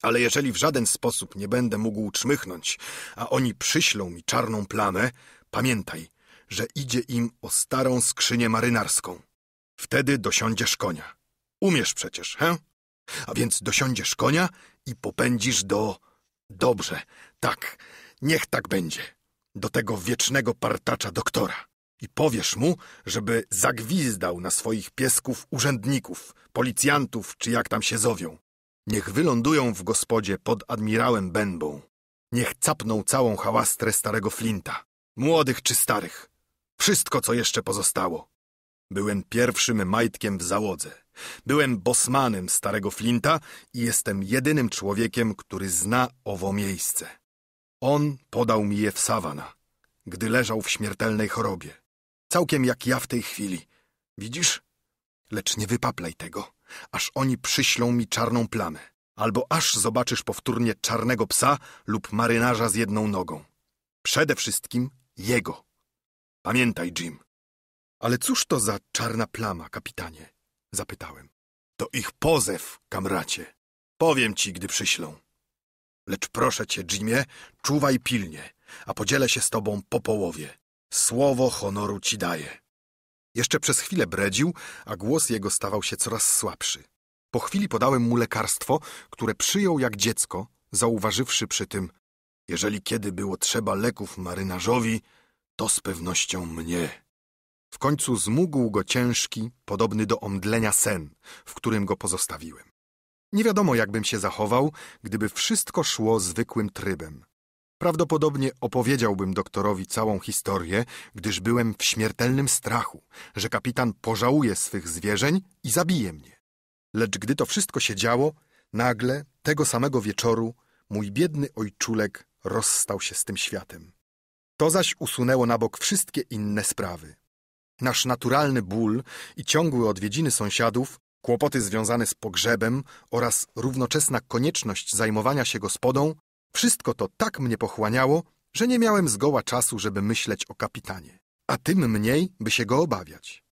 Ale jeżeli w żaden sposób nie będę mógł czmychnąć, a oni przyślą mi czarną plamę, pamiętaj, że idzie im o starą skrzynię marynarską. Wtedy dosiądziesz konia. Umiesz przecież, he? A więc dosiądziesz konia i popędzisz do... Dobrze, tak, niech tak będzie. Do tego wiecznego partacza doktora. I powiesz mu, żeby zagwizdał na swoich piesków urzędników, policjantów, czy jak tam się zowią. Niech wylądują w gospodzie pod admirałem Benbą. Niech capną całą hałastrę starego Flinta. Młodych czy starych. Wszystko, co jeszcze pozostało. Byłem pierwszym majtkiem w załodze. Byłem bosmanem starego Flinta i jestem jedynym człowiekiem, który zna owo miejsce. On podał mi je w Savana, gdy leżał w śmiertelnej chorobie. Całkiem jak ja w tej chwili. Widzisz? Lecz nie wypaplaj tego, aż oni przyślą mi czarną plamę. Albo aż zobaczysz powtórnie czarnego psa lub marynarza z jedną nogą. Przede wszystkim jego. Pamiętaj, Jim. Ale cóż to za czarna plama, kapitanie? Zapytałem. To ich pozew, kamracie. Powiem ci, gdy przyślą. Lecz proszę cię, Jimie, czuwaj pilnie, a podzielę się z tobą po połowie. Słowo honoru ci daję. Jeszcze przez chwilę bredził, a głos jego stawał się coraz słabszy. Po chwili podałem mu lekarstwo, które przyjął jak dziecko, zauważywszy przy tym, jeżeli kiedy było trzeba leków marynarzowi, to z pewnością mnie. W końcu zmógł go ciężki, podobny do omdlenia sen, w którym go pozostawiłem. Nie wiadomo, jakbym się zachował, gdyby wszystko szło zwykłym trybem. Prawdopodobnie opowiedziałbym doktorowi całą historię, gdyż byłem w śmiertelnym strachu, że kapitan pożałuje swych zwierzeń i zabije mnie. Lecz gdy to wszystko się działo, nagle, tego samego wieczoru, mój biedny ojczulek rozstał się z tym światem. To zaś usunęło na bok wszystkie inne sprawy. Nasz naturalny ból i ciągłe odwiedziny sąsiadów, kłopoty związane z pogrzebem oraz równoczesna konieczność zajmowania się gospodą, wszystko to tak mnie pochłaniało, że nie miałem zgoła czasu, żeby myśleć o kapitanie, a tym mniej, by się go obawiać.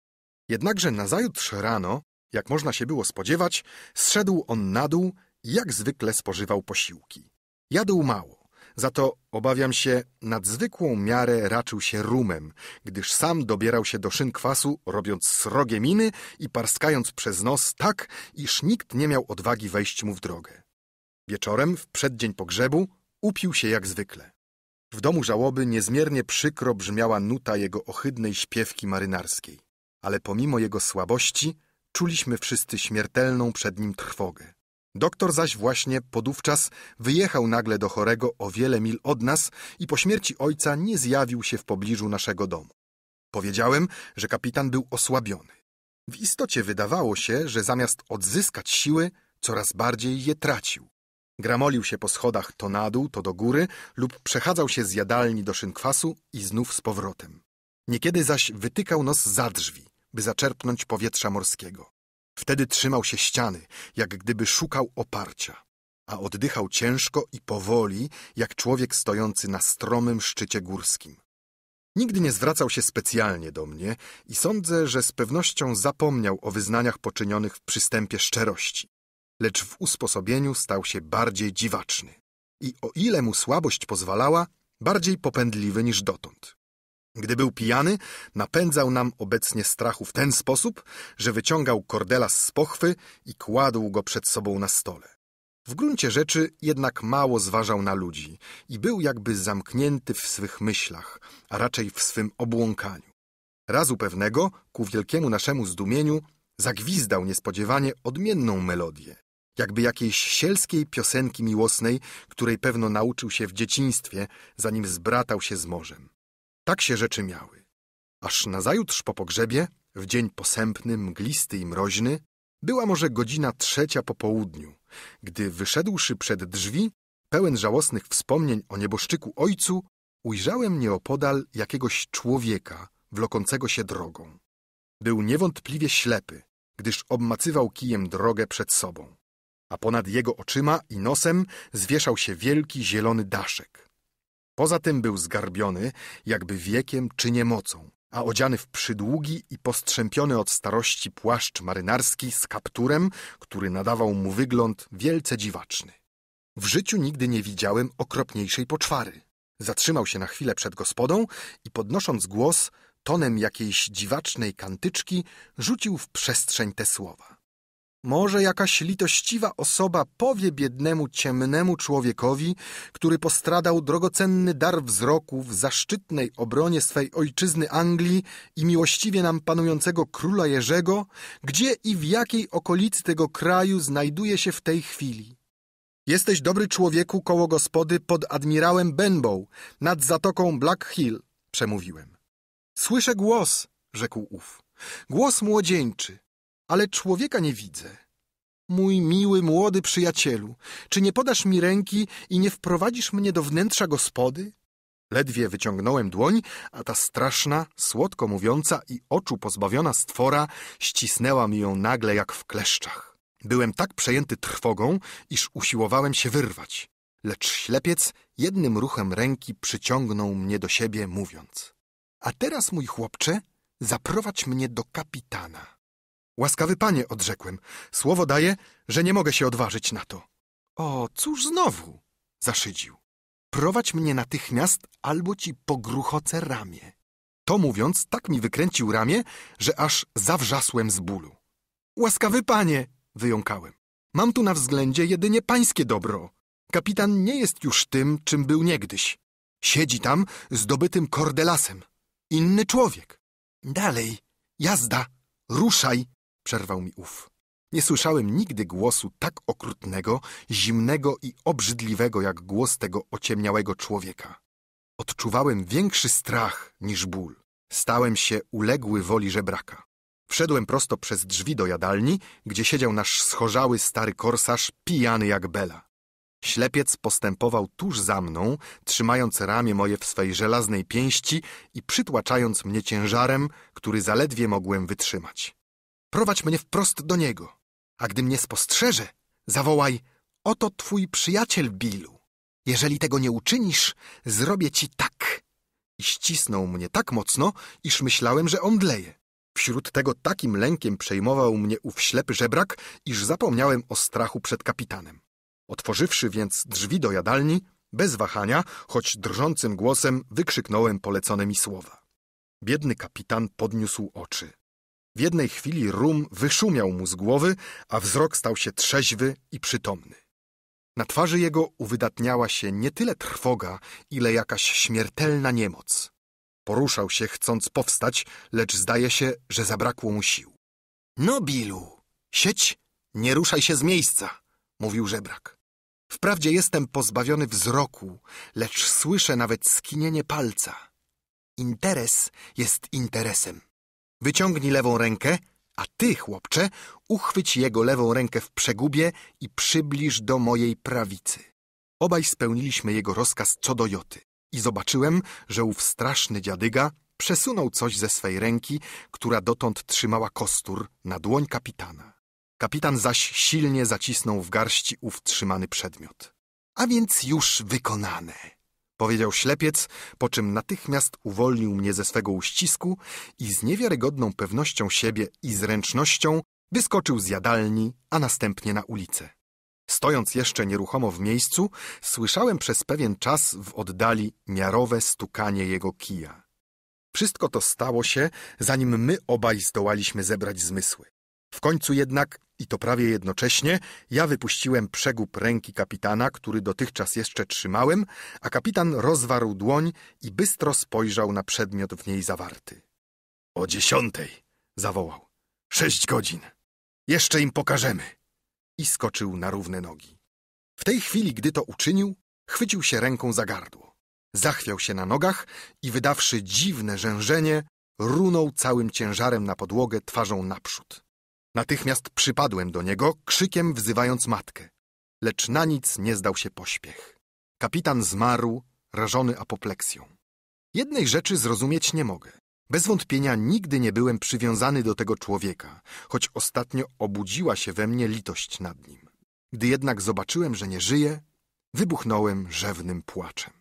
Jednakże nazajutrz rano, jak można się było spodziewać, zszedł on na dół i jak zwykle spożywał posiłki. Jadł mało, za to, obawiam się, nad zwykłą miarę raczył się rumem, gdyż sam dobierał się do szyn kwasu, robiąc srogie miny i parskając przez nos tak, iż nikt nie miał odwagi wejść mu w drogę. Wieczorem, w przeddzień pogrzebu, upił się jak zwykle. W domu żałoby niezmiernie przykro brzmiała nuta jego ohydnej śpiewki marynarskiej, ale pomimo jego słabości czuliśmy wszyscy śmiertelną przed nim trwogę. Doktor zaś właśnie podówczas wyjechał nagle do chorego o wiele mil od nas i po śmierci ojca nie zjawił się w pobliżu naszego domu. Powiedziałem, że kapitan był osłabiony. W istocie wydawało się, że zamiast odzyskać siły, coraz bardziej je tracił. Gramolił się po schodach to na dół, to do góry lub przechadzał się z jadalni do szynkwasu i znów z powrotem. Niekiedy zaś wytykał nos za drzwi, by zaczerpnąć powietrza morskiego. Wtedy trzymał się ściany, jak gdyby szukał oparcia, a oddychał ciężko i powoli, jak człowiek stojący na stromym szczycie górskim. Nigdy nie zwracał się specjalnie do mnie i sądzę, że z pewnością zapomniał o wyznaniach poczynionych w przystępie szczerości, lecz w usposobieniu stał się bardziej dziwaczny i o ile mu słabość pozwalała, bardziej popędliwy niż dotąd. Gdy był pijany, napędzał nam obecnie strachu w ten sposób, że wyciągał kordelas z pochwy i kładł go przed sobą na stole. W gruncie rzeczy jednak mało zważał na ludzi i był jakby zamknięty w swych myślach, a raczej w swym obłąkaniu. Razu pewnego, ku wielkiemu naszemu zdumieniu, zagwizdał niespodziewanie odmienną melodię, jakby jakiejś sielskiej piosenki miłosnej, której pewno nauczył się w dzieciństwie, zanim zbratał się z morzem. Tak się rzeczy miały. Aż nazajutrz po pogrzebie, w dzień posępny, mglisty i mroźny, była może godzina trzecia po południu, gdy wyszedłszy przed drzwi, pełen żałosnych wspomnień o nieboszczyku ojcu, ujrzałem nieopodal jakiegoś człowieka wlokącego się drogą. Był niewątpliwie ślepy, gdyż obmacywał kijem drogę przed sobą, a ponad jego oczyma i nosem zwieszał się wielki zielony daszek. Poza tym był zgarbiony, jakby wiekiem czy niemocą, a odziany w przydługi i postrzępiony od starości płaszcz marynarski z kapturem, który nadawał mu wygląd wielce dziwaczny. W życiu nigdy nie widziałem okropniejszej poczwary. Zatrzymał się na chwilę przed gospodą i podnosząc głos, tonem jakiejś dziwacznej kantyczki, rzucił w przestrzeń te słowa. Może jakaś litościwa osoba powie biednemu, ciemnemu człowiekowi, który postradał drogocenny dar wzroku w zaszczytnej obronie swej ojczyzny Anglii i miłościwie nam panującego króla Jerzego, gdzie i w jakiej okolicy tego kraju znajduje się w tej chwili. Jesteś dobry człowieku koło gospody pod admirałem Benbow, nad zatoką Black Hill, przemówiłem. Słyszę głos, rzekł ów. Głos młodzieńczy, ale człowieka nie widzę. Mój miły, młody przyjacielu, czy nie podasz mi ręki i nie wprowadzisz mnie do wnętrza gospody? Ledwie wyciągnąłem dłoń, a ta straszna, słodko mówiąca i oczu pozbawiona stwora ścisnęła mi ją nagle jak w kleszczach. Byłem tak przejęty trwogą, iż usiłowałem się wyrwać, lecz ślepiec jednym ruchem ręki przyciągnął mnie do siebie, mówiąc: A teraz, mój chłopcze, zaprowadź mnie do kapitana. Łaskawy panie, odrzekłem, słowo daję, że nie mogę się odważyć na to. O, cóż znowu? zaszydził. Prowadź mnie natychmiast, albo ci pogruchocę ramię. To mówiąc, tak mi wykręcił ramię, że aż zawrzasłem z bólu. Łaskawy panie, wyjąkałem. Mam tu na względzie jedynie pańskie dobro. Kapitan nie jest już tym, czym był niegdyś. Siedzi tam zdobytym kordelasem. Inny człowiek. Dalej, jazda, ruszaj, przerwał mi ów. Nie słyszałem nigdy głosu tak okrutnego, zimnego i obrzydliwego jak głos tego ociemniałego człowieka. Odczuwałem większy strach niż ból. Stałem się uległy woli żebraka. Wszedłem prosto przez drzwi do jadalni, gdzie siedział nasz schorzały stary korsarz, pijany jak bela. Ślepiec postępował tuż za mną, trzymając ramię moje w swej żelaznej pięści i przytłaczając mnie ciężarem, który zaledwie mogłem wytrzymać. Prowadź mnie wprost do niego, a gdy mnie spostrzeże, zawołaj Oto twój przyjaciel, Billu. Jeżeli tego nie uczynisz, zrobię ci tak. I ścisnął mnie tak mocno, iż myślałem, że omdleje. Wśród tego takim lękiem przejmował mnie ów ślepy żebrak, iż zapomniałem o strachu przed kapitanem. Otworzywszy więc drzwi do jadalni, bez wahania, choć drżącym głosem wykrzyknąłem polecone mi słowa. Biedny kapitan podniósł oczy. W jednej chwili rum wyszumiał mu z głowy, a wzrok stał się trzeźwy i przytomny. Na twarzy jego uwydatniała się nie tyle trwoga, ile jakaś śmiertelna niemoc. Poruszał się, chcąc powstać, lecz zdaje się, że zabrakło mu sił. No, Bilu, sieć, nie ruszaj się z miejsca, mówił żebrak. Wprawdzie jestem pozbawiony wzroku, lecz słyszę nawet skinienie palca. Interes jest interesem. Wyciągnij lewą rękę, a ty, chłopcze, uchwyć jego lewą rękę w przegubie i przybliż do mojej prawicy. Obaj spełniliśmy jego rozkaz co do joty i zobaczyłem, że ów straszny dziadyga przesunął coś ze swej ręki, która dotąd trzymała kostur, na dłoń kapitana. Kapitan zaś silnie zacisnął w garści ów trzymany przedmiot. A więc już wykonane, powiedział ślepiec, po czym natychmiast uwolnił mnie ze swego uścisku i z niewiarygodną pewnością siebie i zręcznością wyskoczył z jadalni, a następnie na ulicę. Stojąc jeszcze nieruchomo w miejscu, słyszałem przez pewien czas w oddali miarowe stukanie jego kija. Wszystko to stało się, zanim my obaj zdołaliśmy zebrać zmysły. W końcu jednak, i to prawie jednocześnie, ja wypuściłem przegub ręki kapitana, który dotychczas jeszcze trzymałem, a kapitan rozwarł dłoń i bystro spojrzał na przedmiot w niej zawarty. O dziesiątej, zawołał. Sześć godzin. Jeszcze im pokażemy. I skoczył na równe nogi. W tej chwili, gdy to uczynił, chwycił się ręką za gardło. Zachwiał się na nogach i wydawszy dziwne rzężenie, runął całym ciężarem na podłogę twarzą naprzód. Natychmiast przypadłem do niego, krzykiem wzywając matkę. Lecz na nic nie zdał się pośpiech. Kapitan zmarł, rażony apopleksją. Jednej rzeczy zrozumieć nie mogę. Bez wątpienia nigdy nie byłem przywiązany do tego człowieka, choć ostatnio obudziła się we mnie litość nad nim. Gdy jednak zobaczyłem, że nie żyje, wybuchnąłem rzewnym płaczem.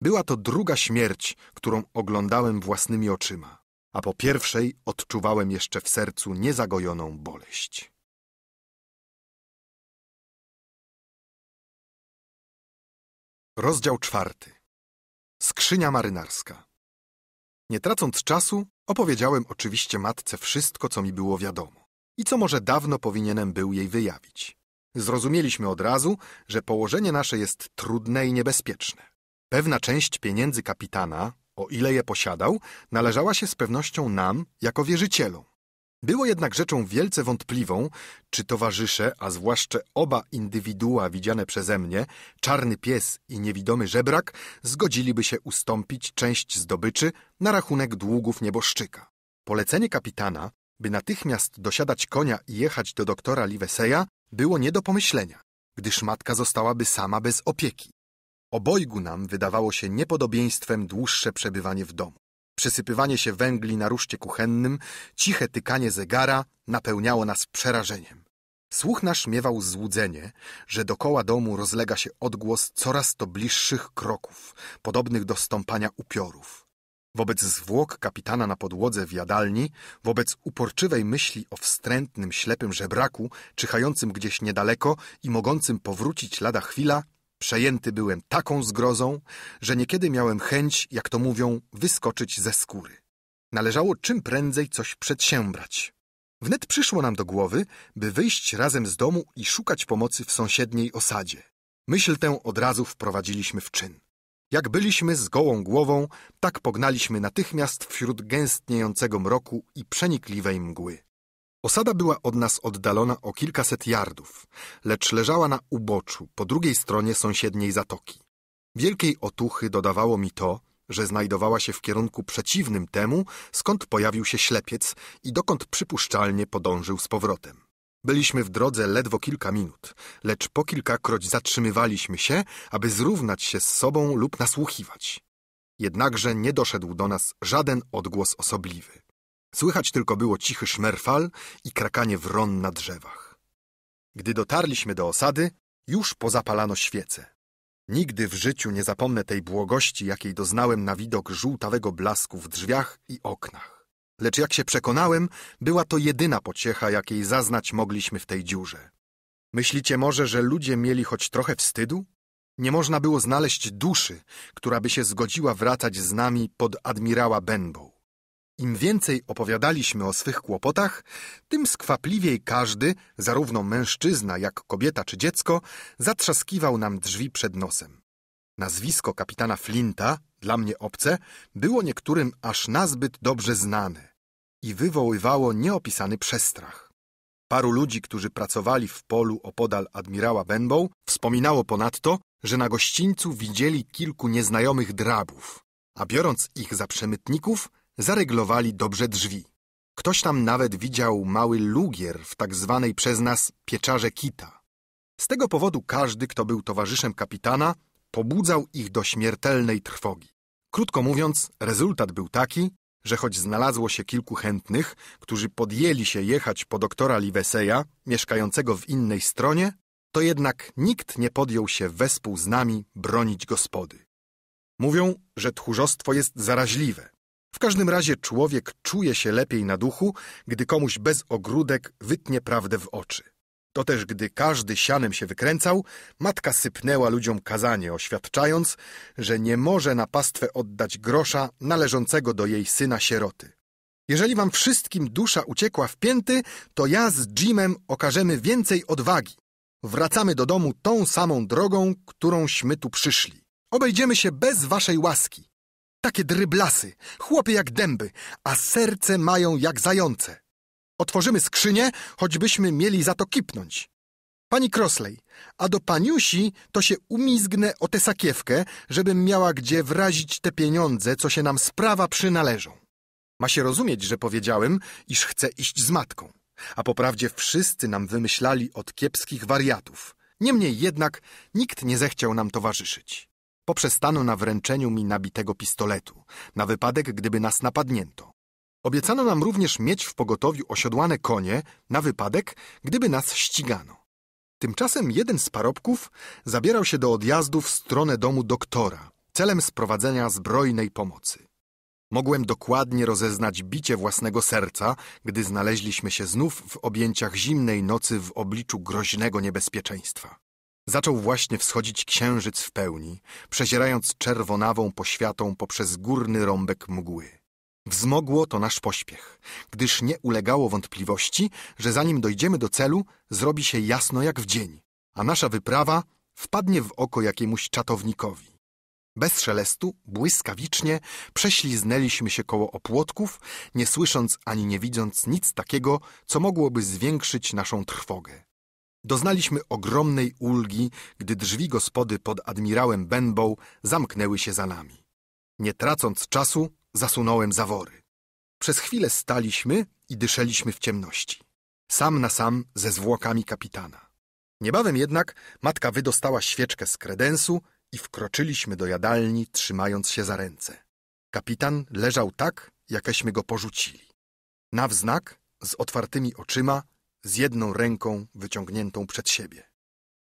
Była to druga śmierć, którą oglądałem własnymi oczyma, a po pierwszej odczuwałem jeszcze w sercu niezagojoną boleść. Rozdział czwarty. Skrzynia marynarska. Nie tracąc czasu, opowiedziałem oczywiście matce wszystko, co mi było wiadomo i co może dawno powinienem był jej wyjawić. Zrozumieliśmy od razu, że położenie nasze jest trudne i niebezpieczne. Pewna część pieniędzy kapitana, o ile je posiadał, należała się z pewnością nam, jako wierzycielom. Było jednak rzeczą wielce wątpliwą, czy towarzysze, a zwłaszcza oba indywidua widziane przeze mnie, czarny pies i niewidomy żebrak, zgodziliby się ustąpić część zdobyczy na rachunek długów nieboszczyka. Polecenie kapitana, by natychmiast dosiadać konia i jechać do doktora Liveseya, było nie do pomyślenia, gdyż matka zostałaby sama bez opieki. Obojgu nam wydawało się niepodobieństwem dłuższe przebywanie w domu. Przysypywanie się węgli na ruszcie kuchennym, ciche tykanie zegara napełniało nas przerażeniem. Słuch nasz miewał złudzenie, że dokoła domu rozlega się odgłos coraz to bliższych kroków, podobnych do stąpania upiorów. Wobec zwłok kapitana na podłodze w jadalni, wobec uporczywej myśli o wstrętnym, ślepym żebraku, czyhającym gdzieś niedaleko i mogącym powrócić lada chwila, Przejęty byłem taką zgrozą, że niekiedy miałem chęć, jak to mówią, wyskoczyć ze skóry. Należało czym prędzej coś przedsiębrać. Wnet przyszło nam do głowy, by wyjść razem z domu i szukać pomocy w sąsiedniej osadzie. Myśl tę od razu wprowadziliśmy w czyn. Jak byliśmy z gołą głową, tak pognaliśmy natychmiast wśród gęstniejącego mroku i przenikliwej mgły. Osada była od nas oddalona o kilkaset yardów, lecz leżała na uboczu, po drugiej stronie sąsiedniej zatoki. Wielkiej otuchy dodawało mi to, że znajdowała się w kierunku przeciwnym temu, skąd pojawił się ślepiec i dokąd przypuszczalnie podążył z powrotem. Byliśmy w drodze ledwo kilka minut, lecz po kilkakroć zatrzymywaliśmy się, aby zrównać się z sobą lub nasłuchiwać. Jednakże nie doszedł do nas żaden odgłos osobliwy. Słychać tylko było cichy szmerfal i krakanie wron na drzewach. Gdy dotarliśmy do osady, już pozapalano świece. Nigdy w życiu nie zapomnę tej błogości, jakiej doznałem na widok żółtawego blasku w drzwiach i oknach. Lecz jak się przekonałem, była to jedyna pociecha, jakiej zaznać mogliśmy w tej dziurze. Myślicie może, że ludzie mieli choć trochę wstydu? Nie można było znaleźć duszy, która by się zgodziła wracać z nami pod admirała Benbow. Im więcej opowiadaliśmy o swych kłopotach, tym skwapliwiej każdy, zarówno mężczyzna jak kobieta czy dziecko, zatrzaskiwał nam drzwi przed nosem. Nazwisko kapitana Flinta, dla mnie obce, było niektórym aż nazbyt dobrze znane i wywoływało nieopisany przestrach. Paru ludzi, którzy pracowali w polu opodal admirała Benbow, wspominało ponadto, że na gościńcu widzieli kilku nieznajomych drabów, a biorąc ich za przemytników, zareglowali dobrze drzwi. Ktoś tam nawet widział mały lugier w tak zwanej przez nas pieczarze kita. Z tego powodu każdy, kto był towarzyszem kapitana, pobudzał ich do śmiertelnej trwogi. Krótko mówiąc, rezultat był taki, że choć znalazło się kilku chętnych, którzy podjęli się jechać po doktora Liveseya, mieszkającego w innej stronie, to jednak nikt nie podjął się wespół z nami bronić gospody. Mówią, że tchórzostwo jest zaraźliwe, w każdym razie człowiek czuje się lepiej na duchu, gdy komuś bez ogródek wytnie prawdę w oczy. To też gdy każdy sianem się wykręcał, matka sypnęła ludziom kazanie, oświadczając, że nie może na pastwę oddać grosza należącego do jej syna sieroty. Jeżeli wam wszystkim dusza uciekła w pięty, to ja z Jimem okażemy więcej odwagi. Wracamy do domu tą samą drogą, którąśmy tu przyszli. Obejdziemy się bez waszej łaski. Takie dryblasy, chłopy jak dęby, a serce mają jak zające. Otworzymy skrzynię, choćbyśmy mieli za to kipnąć. Pani Crossley, a do paniusi to się umizgnę o tę sakiewkę, żebym miała gdzie wrazić te pieniądze, co się nam sprawa przynależą. Ma się rozumieć, że powiedziałem, iż chcę iść z matką. A poprawdzie wszyscy nam wymyślali od kiepskich wariatów. Niemniej jednak nikt nie zechciał nam towarzyszyć. Poprzestano na wręczeniu mi nabitego pistoletu, na wypadek, gdyby nas napadnięto. Obiecano nam również mieć w pogotowiu osiodłane konie, na wypadek, gdyby nas ścigano. Tymczasem jeden z parobków zabierał się do odjazdu w stronę domu doktora, celem sprowadzenia zbrojnej pomocy. Mogłem dokładnie rozeznać bicie własnego serca, gdy znaleźliśmy się znów w objęciach zimnej nocy w obliczu groźnego niebezpieczeństwa. Zaczął właśnie wschodzić księżyc w pełni, przezierając czerwonawą poświatą poprzez górny rąbek mgły. Wzmogło to nasz pośpiech, gdyż nie ulegało wątpliwości, że zanim dojdziemy do celu, zrobi się jasno jak w dzień, a nasza wyprawa wpadnie w oko jakiemuś czatownikowi. Bez szelestu, błyskawicznie prześliznęliśmy się koło opłotków, nie słysząc ani nie widząc nic takiego, co mogłoby zwiększyć naszą trwogę. Doznaliśmy ogromnej ulgi, gdy drzwi gospody pod admirałem Benbow zamknęły się za nami. Nie tracąc czasu, zasunąłem zawory. Przez chwilę staliśmy i dyszeliśmy w ciemności. Sam na sam ze zwłokami kapitana. Niebawem jednak matka wydostała świeczkę z kredensu i wkroczyliśmy do jadalni, trzymając się za ręce. Kapitan leżał tak, jakeśmy go porzucili. Na wznak, z otwartymi oczyma, z jedną ręką wyciągniętą przed siebie.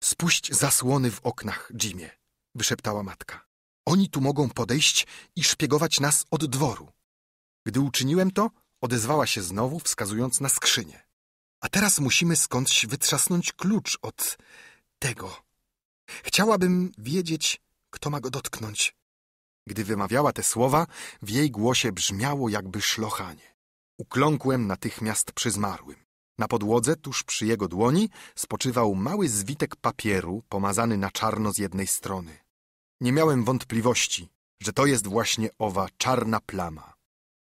Spuść zasłony w oknach, Jimie, wyszeptała matka. Oni tu mogą podejść i szpiegować nas od dworu. Gdy uczyniłem to, odezwała się znowu, wskazując na skrzynię. A teraz musimy skądś wytrzasnąć klucz od tego. Chciałabym wiedzieć, kto ma go dotknąć. Gdy wymawiała te słowa, w jej głosie brzmiało jakby szlochanie. Ukląkłem natychmiast przy zmarłym. Na podłodze, tuż przy jego dłoni, spoczywał mały zwitek papieru, pomazany na czarno z jednej strony. Nie miałem wątpliwości, że to jest właśnie owa czarna plama.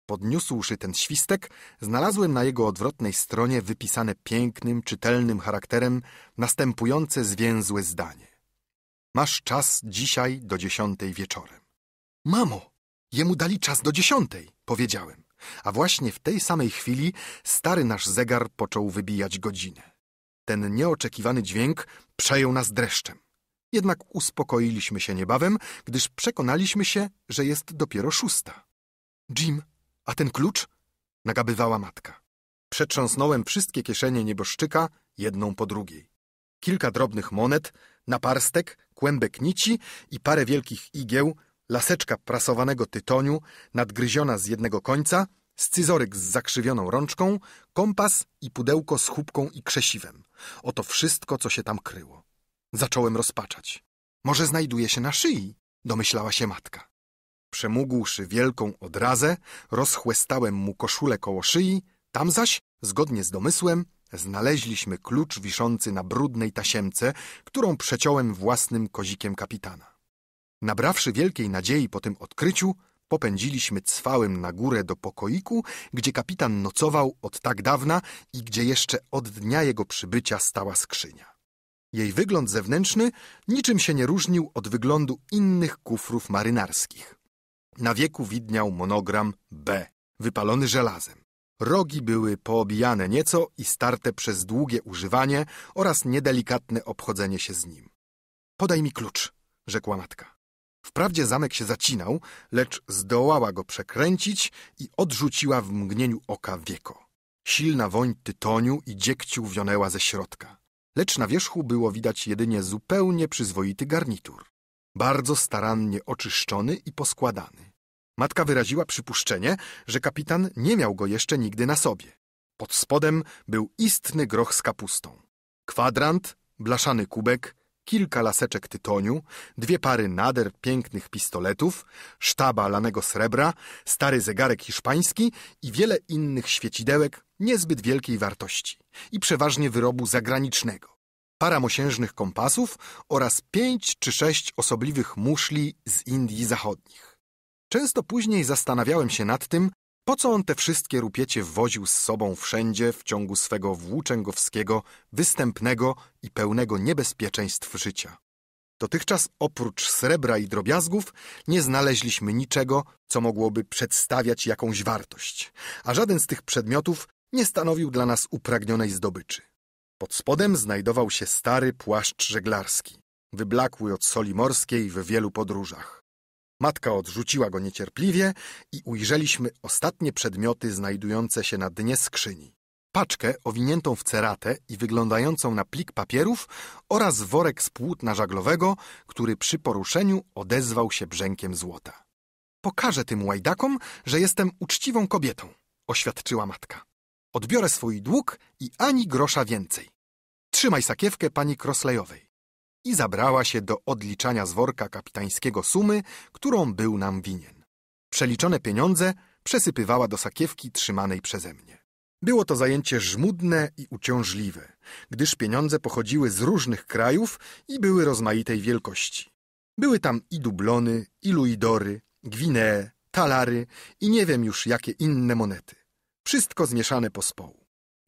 Podniósłszy ten świstek, znalazłem na jego odwrotnej stronie wypisane pięknym, czytelnym charakterem następujące zwięzłe zdanie. Masz czas dzisiaj do dziesiątej wieczorem. Mamo, jemu dali czas do dziesiątej, powiedziałem. A właśnie w tej samej chwili stary nasz zegar począł wybijać godzinę. Ten nieoczekiwany dźwięk przejął nas dreszczem. Jednak uspokoiliśmy się niebawem, gdyż przekonaliśmy się, że jest dopiero szósta. Jim, a ten klucz? Nagabywała matka. Przetrząsnąłem wszystkie kieszenie nieboszczyka, jedną po drugiej. Kilka drobnych monet, naparstek, kłębek nici i parę wielkich igieł, laseczka prasowanego tytoniu, nadgryziona z jednego końca, scyzoryk z zakrzywioną rączką, kompas i pudełko z chubką i krzesiwem. Oto wszystko, co się tam kryło. Zacząłem rozpaczać. Może znajduje się na szyi, domyślała się matka. Przemógłszy wielką odrazę, rozchłestałem mu koszulę koło szyi, tam zaś, zgodnie z domysłem, znaleźliśmy klucz wiszący na brudnej tasiemce, którą przeciąłem własnym kozikiem kapitana. Nabrawszy wielkiej nadziei po tym odkryciu, popędziliśmy cwałem na górę do pokoiku, gdzie kapitan nocował od tak dawna i gdzie jeszcze od dnia jego przybycia stała skrzynia. Jej wygląd zewnętrzny niczym się nie różnił od wyglądu innych kufrów marynarskich. Na wieku widniał monogram B, wypalony żelazem. Rogi były poobijane nieco i starte przez długie używanie oraz niedelikatne obchodzenie się z nim. Podaj mi klucz, rzekła matka. Wprawdzie zamek się zacinał, lecz zdołała go przekręcić i odrzuciła w mgnieniu oka wieko. Silna woń tytoniu i dziegciu wionęła ze środka. Lecz na wierzchu było widać jedynie zupełnie przyzwoity garnitur. Bardzo starannie oczyszczony i poskładany. Matka wyraziła przypuszczenie, że kapitan nie miał go jeszcze nigdy na sobie. Pod spodem był istny groch z kapustą. Kwadrant, blaszany kubek, kilka laseczek tytoniu, dwie pary nader pięknych pistoletów, sztaba lanego srebra, stary zegarek hiszpański i wiele innych świecidełek niezbyt wielkiej wartości i przeważnie wyrobu zagranicznego. Para mosiężnych kompasów oraz pięć czy sześć osobliwych muszli z Indii Zachodnich. Często później zastanawiałem się nad tym, po co on te wszystkie rupiecie woził z sobą wszędzie w ciągu swego włóczęgowskiego, występnego i pełnego niebezpieczeństw życia. Dotychczas oprócz srebra i drobiazgów nie znaleźliśmy niczego, co mogłoby przedstawiać jakąś wartość, a żaden z tych przedmiotów nie stanowił dla nas upragnionej zdobyczy. Pod spodem znajdował się stary płaszcz żeglarski, wyblakły od soli morskiej w wielu podróżach. Matka odrzuciła go niecierpliwie i ujrzeliśmy ostatnie przedmioty znajdujące się na dnie skrzyni. Paczkę owiniętą w ceratę i wyglądającą na plik papierów oraz worek z płótna żaglowego, który przy poruszeniu odezwał się brzękiem złota. Pokażę tym łajdakom, że jestem uczciwą kobietą, oświadczyła matka. Odbiorę swój dług i ani grosza więcej. Trzymaj sakiewkę pani Kroslejowej. I zabrała się do odliczania z worka kapitańskiego sumy, którą był nam winien. Przeliczone pieniądze przesypywała do sakiewki trzymanej przeze mnie. Było to zajęcie żmudne i uciążliwe, gdyż pieniądze pochodziły z różnych krajów i były rozmaitej wielkości. Były tam i dublony, i luidory, gwinee, talary i nie wiem już jakie inne monety. Wszystko zmieszane pospołu.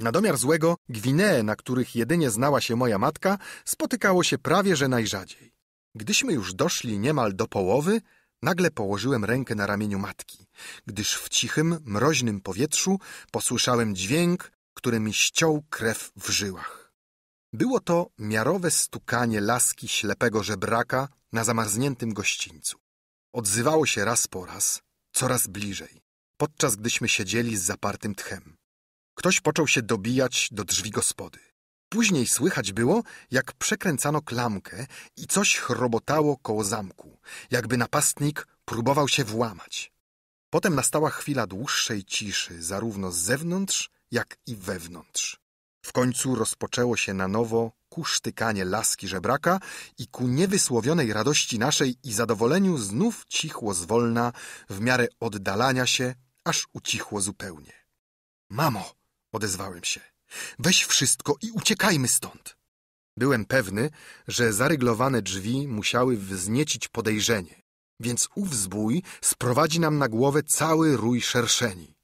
Na domiar złego, gwinee, na których jedynie znała się moja matka, spotykało się prawie że najrzadziej. Gdyśmy już doszli niemal do połowy, nagle położyłem rękę na ramieniu matki, gdyż w cichym, mroźnym powietrzu posłyszałem dźwięk, który mi ściął krew w żyłach. Było to miarowe stukanie laski ślepego żebraka na zamarzniętym gościńcu. Odzywało się raz po raz, coraz bliżej, podczas gdyśmy siedzieli z zapartym tchem. Ktoś począł się dobijać do drzwi gospody. Później słychać było, jak przekręcano klamkę i coś chrobotało koło zamku, jakby napastnik próbował się włamać. Potem nastała chwila dłuższej ciszy, zarówno z zewnątrz, jak i wewnątrz. W końcu rozpoczęło się na nowo kusztykanie laski żebraka i ku niewysłowionej radości naszej i zadowoleniu znów cichło zwolna w miarę oddalania się, aż ucichło zupełnie. Mamo, odezwałem się, weź wszystko i uciekajmy stąd. Byłem pewny, że zaryglowane drzwi musiały wzniecić podejrzenie, więc ów zbój sprowadzi nam na głowę cały rój szerszeni.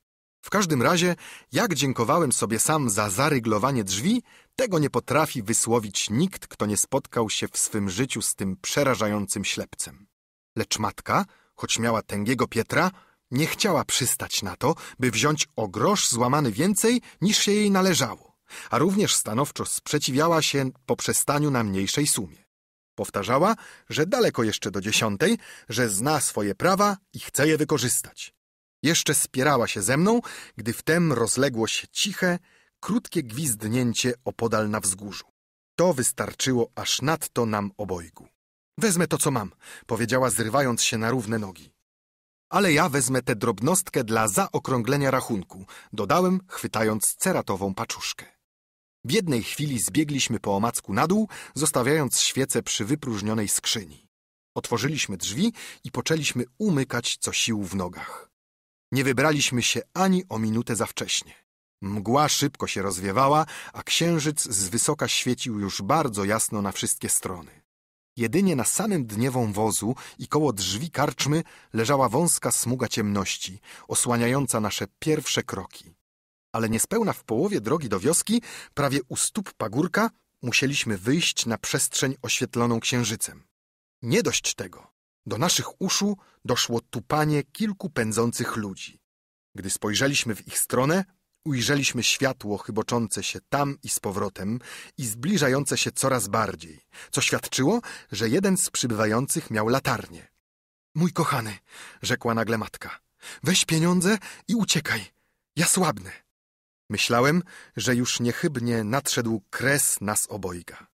W każdym razie, jak dziękowałem sobie sam za zaryglowanie drzwi, tego nie potrafi wysłowić nikt, kto nie spotkał się w swym życiu z tym przerażającym ślepcem. Lecz matka, choć miała tęgiego Pietra, nie chciała przystać na to, by wziąć o grosz złamany więcej, niż się jej należało, a również stanowczo sprzeciwiała się poprzestaniu na mniejszej sumie. Powtarzała, że daleko jeszcze do dziesiątej, że zna swoje prawa i chce je wykorzystać. Jeszcze spierała się ze mną, gdy wtem rozległo się ciche, krótkie gwizdnięcie opodal na wzgórzu. To wystarczyło aż nadto nam obojgu. Wezmę to, co mam, powiedziała, zrywając się na równe nogi. Ale ja wezmę tę drobnostkę dla zaokrąglenia rachunku, dodałem, chwytając ceratową paczuszkę. W jednej chwili zbiegliśmy po omacku na dół, zostawiając świecę przy wypróżnionej skrzyni. Otworzyliśmy drzwi i poczęliśmy umykać co sił w nogach. Nie wybraliśmy się ani o minutę za wcześnie. Mgła szybko się rozwiewała, a księżyc z wysoka świecił już bardzo jasno na wszystkie strony. Jedynie na samym dnie wąwozu i koło drzwi karczmy leżała wąska smuga ciemności, osłaniająca nasze pierwsze kroki. Ale niespełna w połowie drogi do wioski, prawie u stóp pagórka, musieliśmy wyjść na przestrzeń oświetloną księżycem. Nie dość tego. Do naszych uszu doszło tupanie kilku pędzących ludzi. Gdy spojrzeliśmy w ich stronę, ujrzeliśmy światło chyboczące się tam i z powrotem i zbliżające się coraz bardziej, co świadczyło, że jeden z przybywających miał latarnię. Mój kochany, rzekła nagle matka, weź pieniądze i uciekaj. Ja słabnę. Myślałem, że już niechybnie nadszedł kres nas obojga.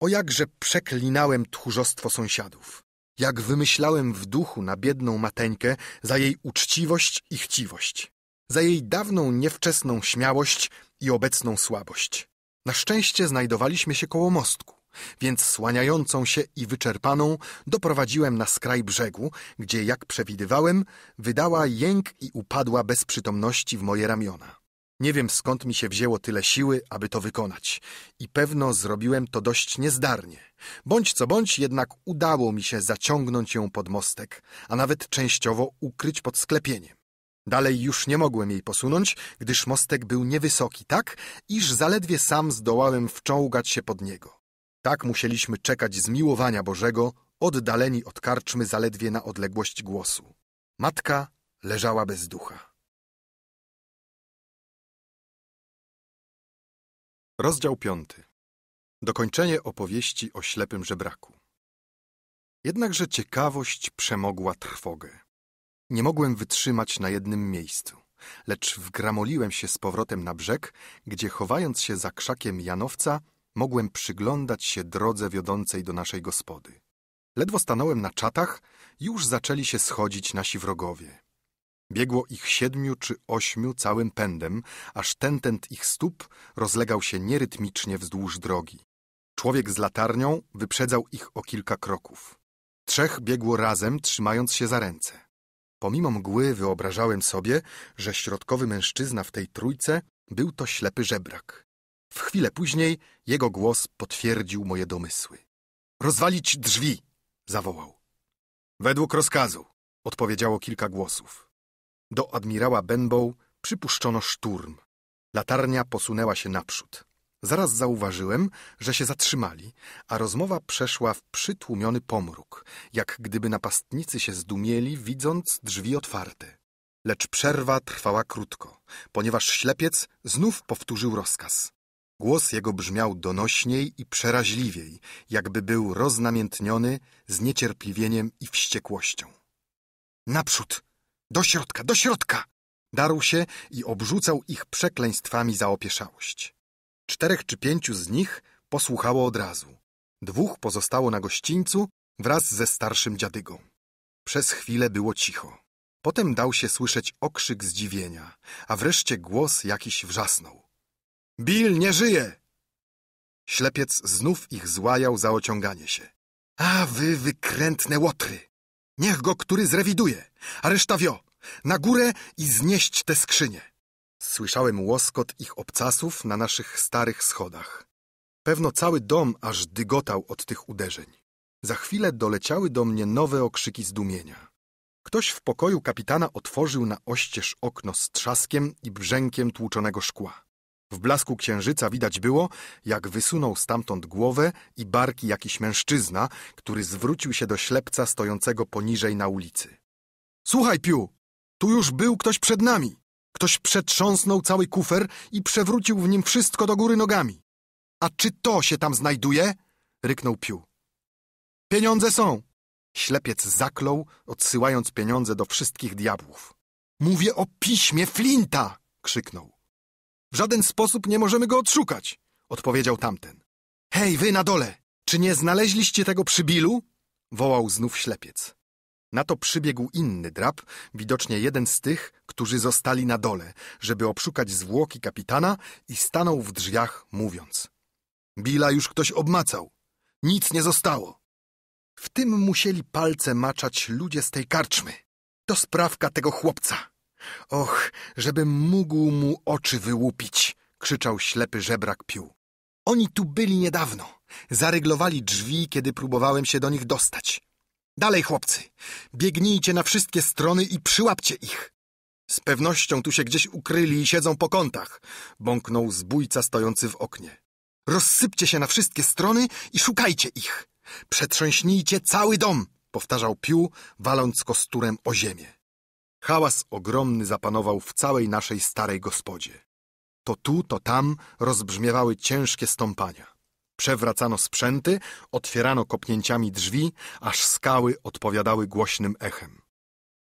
O jakże przeklinałem tchórzostwo sąsiadów. Jak wymyślałem w duchu na biedną mateńkę za jej uczciwość i chciwość za jej dawną niewczesną śmiałość i obecną słabość. Na szczęście znajdowaliśmy się koło mostku, więc słaniającą się i wyczerpaną doprowadziłem na skraj brzegu, gdzie, jak przewidywałem, wydała jęk i upadła bez przytomności w moje ramiona. Nie wiem skąd mi się wzięło tyle siły, aby to wykonać i pewno zrobiłem to dość niezdarnie. Bądź co bądź jednak udało mi się zaciągnąć ją pod mostek, a nawet częściowo ukryć pod sklepieniem. Dalej już nie mogłem jej posunąć, gdyż mostek był niewysoki tak, iż zaledwie sam zdołałem wczołgać się pod niego. Tak musieliśmy czekać zmiłowania Bożego, oddaleni od karczmy zaledwie na odległość głosu. Matka leżała bez ducha. Rozdział piąty. Dokończenie opowieści o ślepym żebraku. Jednakże ciekawość przemogła trwogę. Nie mogłem wytrzymać na jednym miejscu, lecz wgramoliłem się z powrotem na brzeg, gdzie chowając się za krzakiem Janowca, mogłem przyglądać się drodze wiodącej do naszej gospody. Ledwo stanąłem na czatach, już zaczęli się schodzić nasi wrogowie. Biegło ich siedmiu czy ośmiu całym pędem, aż tentent ich stóp rozlegał się nierytmicznie wzdłuż drogi. Człowiek z latarnią wyprzedzał ich o kilka kroków. Trzech biegło razem, trzymając się za ręce. Pomimo mgły wyobrażałem sobie, że środkowy mężczyzna w tej trójce był to ślepy żebrak. W chwilę później jego głos potwierdził moje domysły. Rozwalić drzwi! zawołał. Według rozkazu, odpowiedziało kilka głosów. Do admirała Benbow przypuszczono szturm. Latarnia posunęła się naprzód. Zaraz zauważyłem, że się zatrzymali, a rozmowa przeszła w przytłumiony pomruk, jak gdyby napastnicy się zdumieli, widząc drzwi otwarte. Lecz przerwa trwała krótko, ponieważ ślepiec znów powtórzył rozkaz. Głos jego brzmiał donośniej i przeraźliwiej, jakby był roznamiętniony zniecierpliwieniem i wściekłością. Naprzód! Do środka, do środka! Darł się i obrzucał ich przekleństwami za opieszałość. Czterech czy pięciu z nich posłuchało od razu. Dwóch pozostało na gościńcu wraz ze starszym dziadygą. Przez chwilę było cicho. Potem dał się słyszeć okrzyk zdziwienia, a wreszcie głos jakiś wrzasnął. Bill nie żyje! Ślepiec znów ich złajał za ociąganie się. A wy wykrętne łotry! Niech go który zrewiduje, a reszta wio! Na górę i znieść te skrzynie! Słyszałem łoskot ich obcasów na naszych starych schodach. Pewno cały dom aż dygotał od tych uderzeń. Za chwilę doleciały do mnie nowe okrzyki zdumienia. Ktoś w pokoju kapitana otworzył na oścież okno z trzaskiem i brzękiem tłuczonego szkła. W blasku księżyca widać było, jak wysunął stamtąd głowę i barki jakiś mężczyzna, który zwrócił się do ślepca stojącego poniżej na ulicy. Słuchaj, Piu, tu już był ktoś przed nami. Ktoś przetrząsnął cały kufer i przewrócił w nim wszystko do góry nogami. A czy to się tam znajduje? ryknął Piu. Pieniądze są. Ślepiec zaklął, odsyłając pieniądze do wszystkich diabłów. Mówię o piśmie Flinta! krzyknął. W żaden sposób nie możemy go odszukać, odpowiedział tamten. Hej, wy na dole, czy nie znaleźliście tego przybilu? wołał znów ślepiec. Na to przybiegł inny drab, widocznie jeden z tych, którzy zostali na dole, żeby obszukać zwłoki kapitana i stanął w drzwiach, mówiąc. Billa już ktoś obmacał. Nic nie zostało. W tym musieli palce maczać ludzie z tej karczmy. To sprawka tego chłopca. Och, żebym mógł mu oczy wyłupić, krzyczał ślepy żebrak pił. Oni tu byli niedawno. Zaryglowali drzwi, kiedy próbowałem się do nich dostać. Dalej, chłopcy, biegnijcie na wszystkie strony i przyłapcie ich. Z pewnością tu się gdzieś ukryli i siedzą po kątach, bąknął zbójca stojący w oknie. Rozsypcie się na wszystkie strony i szukajcie ich. Przetrząśnijcie cały dom, powtarzał Piu, waląc kosturem o ziemię. Hałas ogromny zapanował w całej naszej starej gospodzie. To tu, to tam rozbrzmiewały ciężkie stąpania. Przewracano sprzęty, otwierano kopnięciami drzwi, aż skały odpowiadały głośnym echem.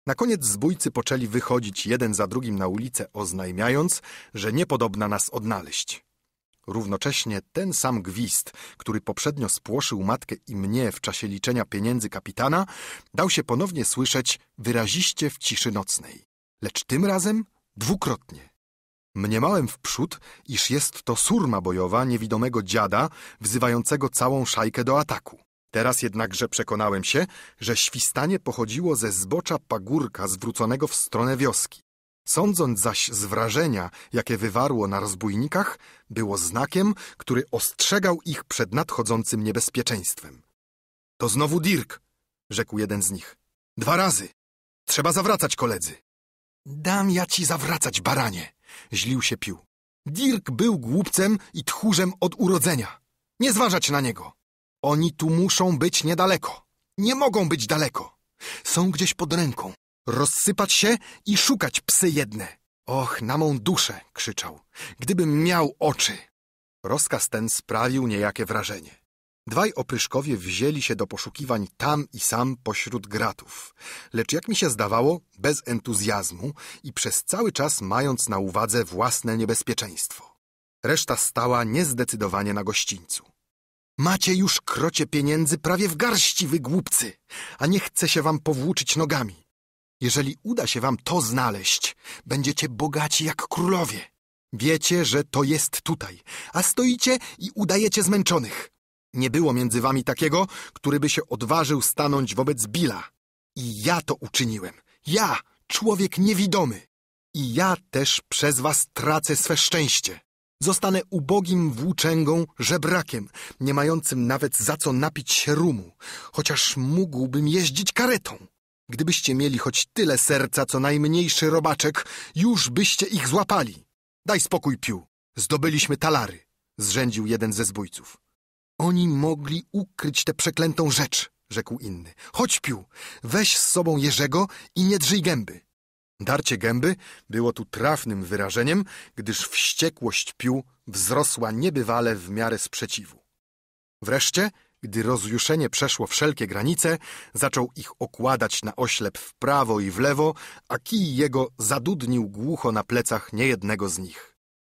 Na koniec zbójcy poczęli wychodzić jeden za drugim na ulicę, oznajmiając, że niepodobna nas odnaleźć. Równocześnie ten sam gwizd, który poprzednio spłoszył matkę i mnie w czasie liczenia pieniędzy kapitana, dał się ponownie słyszeć wyraziście w ciszy nocnej. Lecz tym razem dwukrotnie. Mniemałem wprzód, iż jest to surma bojowa niewidomego dziada, wzywającego całą szajkę do ataku. Teraz jednakże przekonałem się, że świstanie pochodziło ze zbocza pagórka zwróconego w stronę wioski. Sądząc zaś z wrażenia, jakie wywarło na rozbójnikach, było znakiem, który ostrzegał ich przed nadchodzącym niebezpieczeństwem. To znowu Dirk, rzekł jeden z nich. Dwa razy. Trzeba zawracać, koledzy. Dam ja ci zawracać, baranie, źlił się pił. Dirk był głupcem i tchórzem od urodzenia. Nie zważać na niego. Oni tu muszą być niedaleko. Nie mogą być daleko. Są gdzieś pod ręką. Rozsypać się i szukać psy jedne. Och, na mą duszę, krzyczał, gdybym miał oczy. Rozkaz ten sprawił niejakie wrażenie. Dwaj opryszkowie wzięli się do poszukiwań tam i sam pośród gratów, lecz jak mi się zdawało, bez entuzjazmu i przez cały czas mając na uwadze własne niebezpieczeństwo. Reszta stała niezdecydowanie na gościńcu. Macie już krocie pieniędzy prawie w garści, wy głupcy, a nie chce się wam powłóczyć nogami. Jeżeli uda się wam to znaleźć, będziecie bogaci jak królowie. Wiecie, że to jest tutaj, a stoicie i udajecie zmęczonych. Nie było między wami takiego, który by się odważył stanąć wobec Billa. I ja to uczyniłem. Ja, człowiek niewidomy. I ja też przez was tracę swe szczęście. Zostanę ubogim włóczęgą, żebrakiem, nie mającym nawet za co napić się rumu, chociaż mógłbym jeździć karetą. Gdybyście mieli choć tyle serca, co najmniejszy robaczek, już byście ich złapali. Daj spokój, Piu. Zdobyliśmy talary, zrzędził jeden ze zbójców. Oni mogli ukryć tę przeklętą rzecz, rzekł inny. Chodź, Piu, weź z sobą Jerzego i nie drzyj gęby. Darcie gęby było tu trafnym wyrażeniem, gdyż wściekłość Piu wzrosła niebywale w miarę sprzeciwu. Wreszcie, gdy rozjuszenie przeszło wszelkie granice, zaczął ich okładać na oślep w prawo i w lewo, a kij jego zadudnił głucho na plecach niejednego z nich.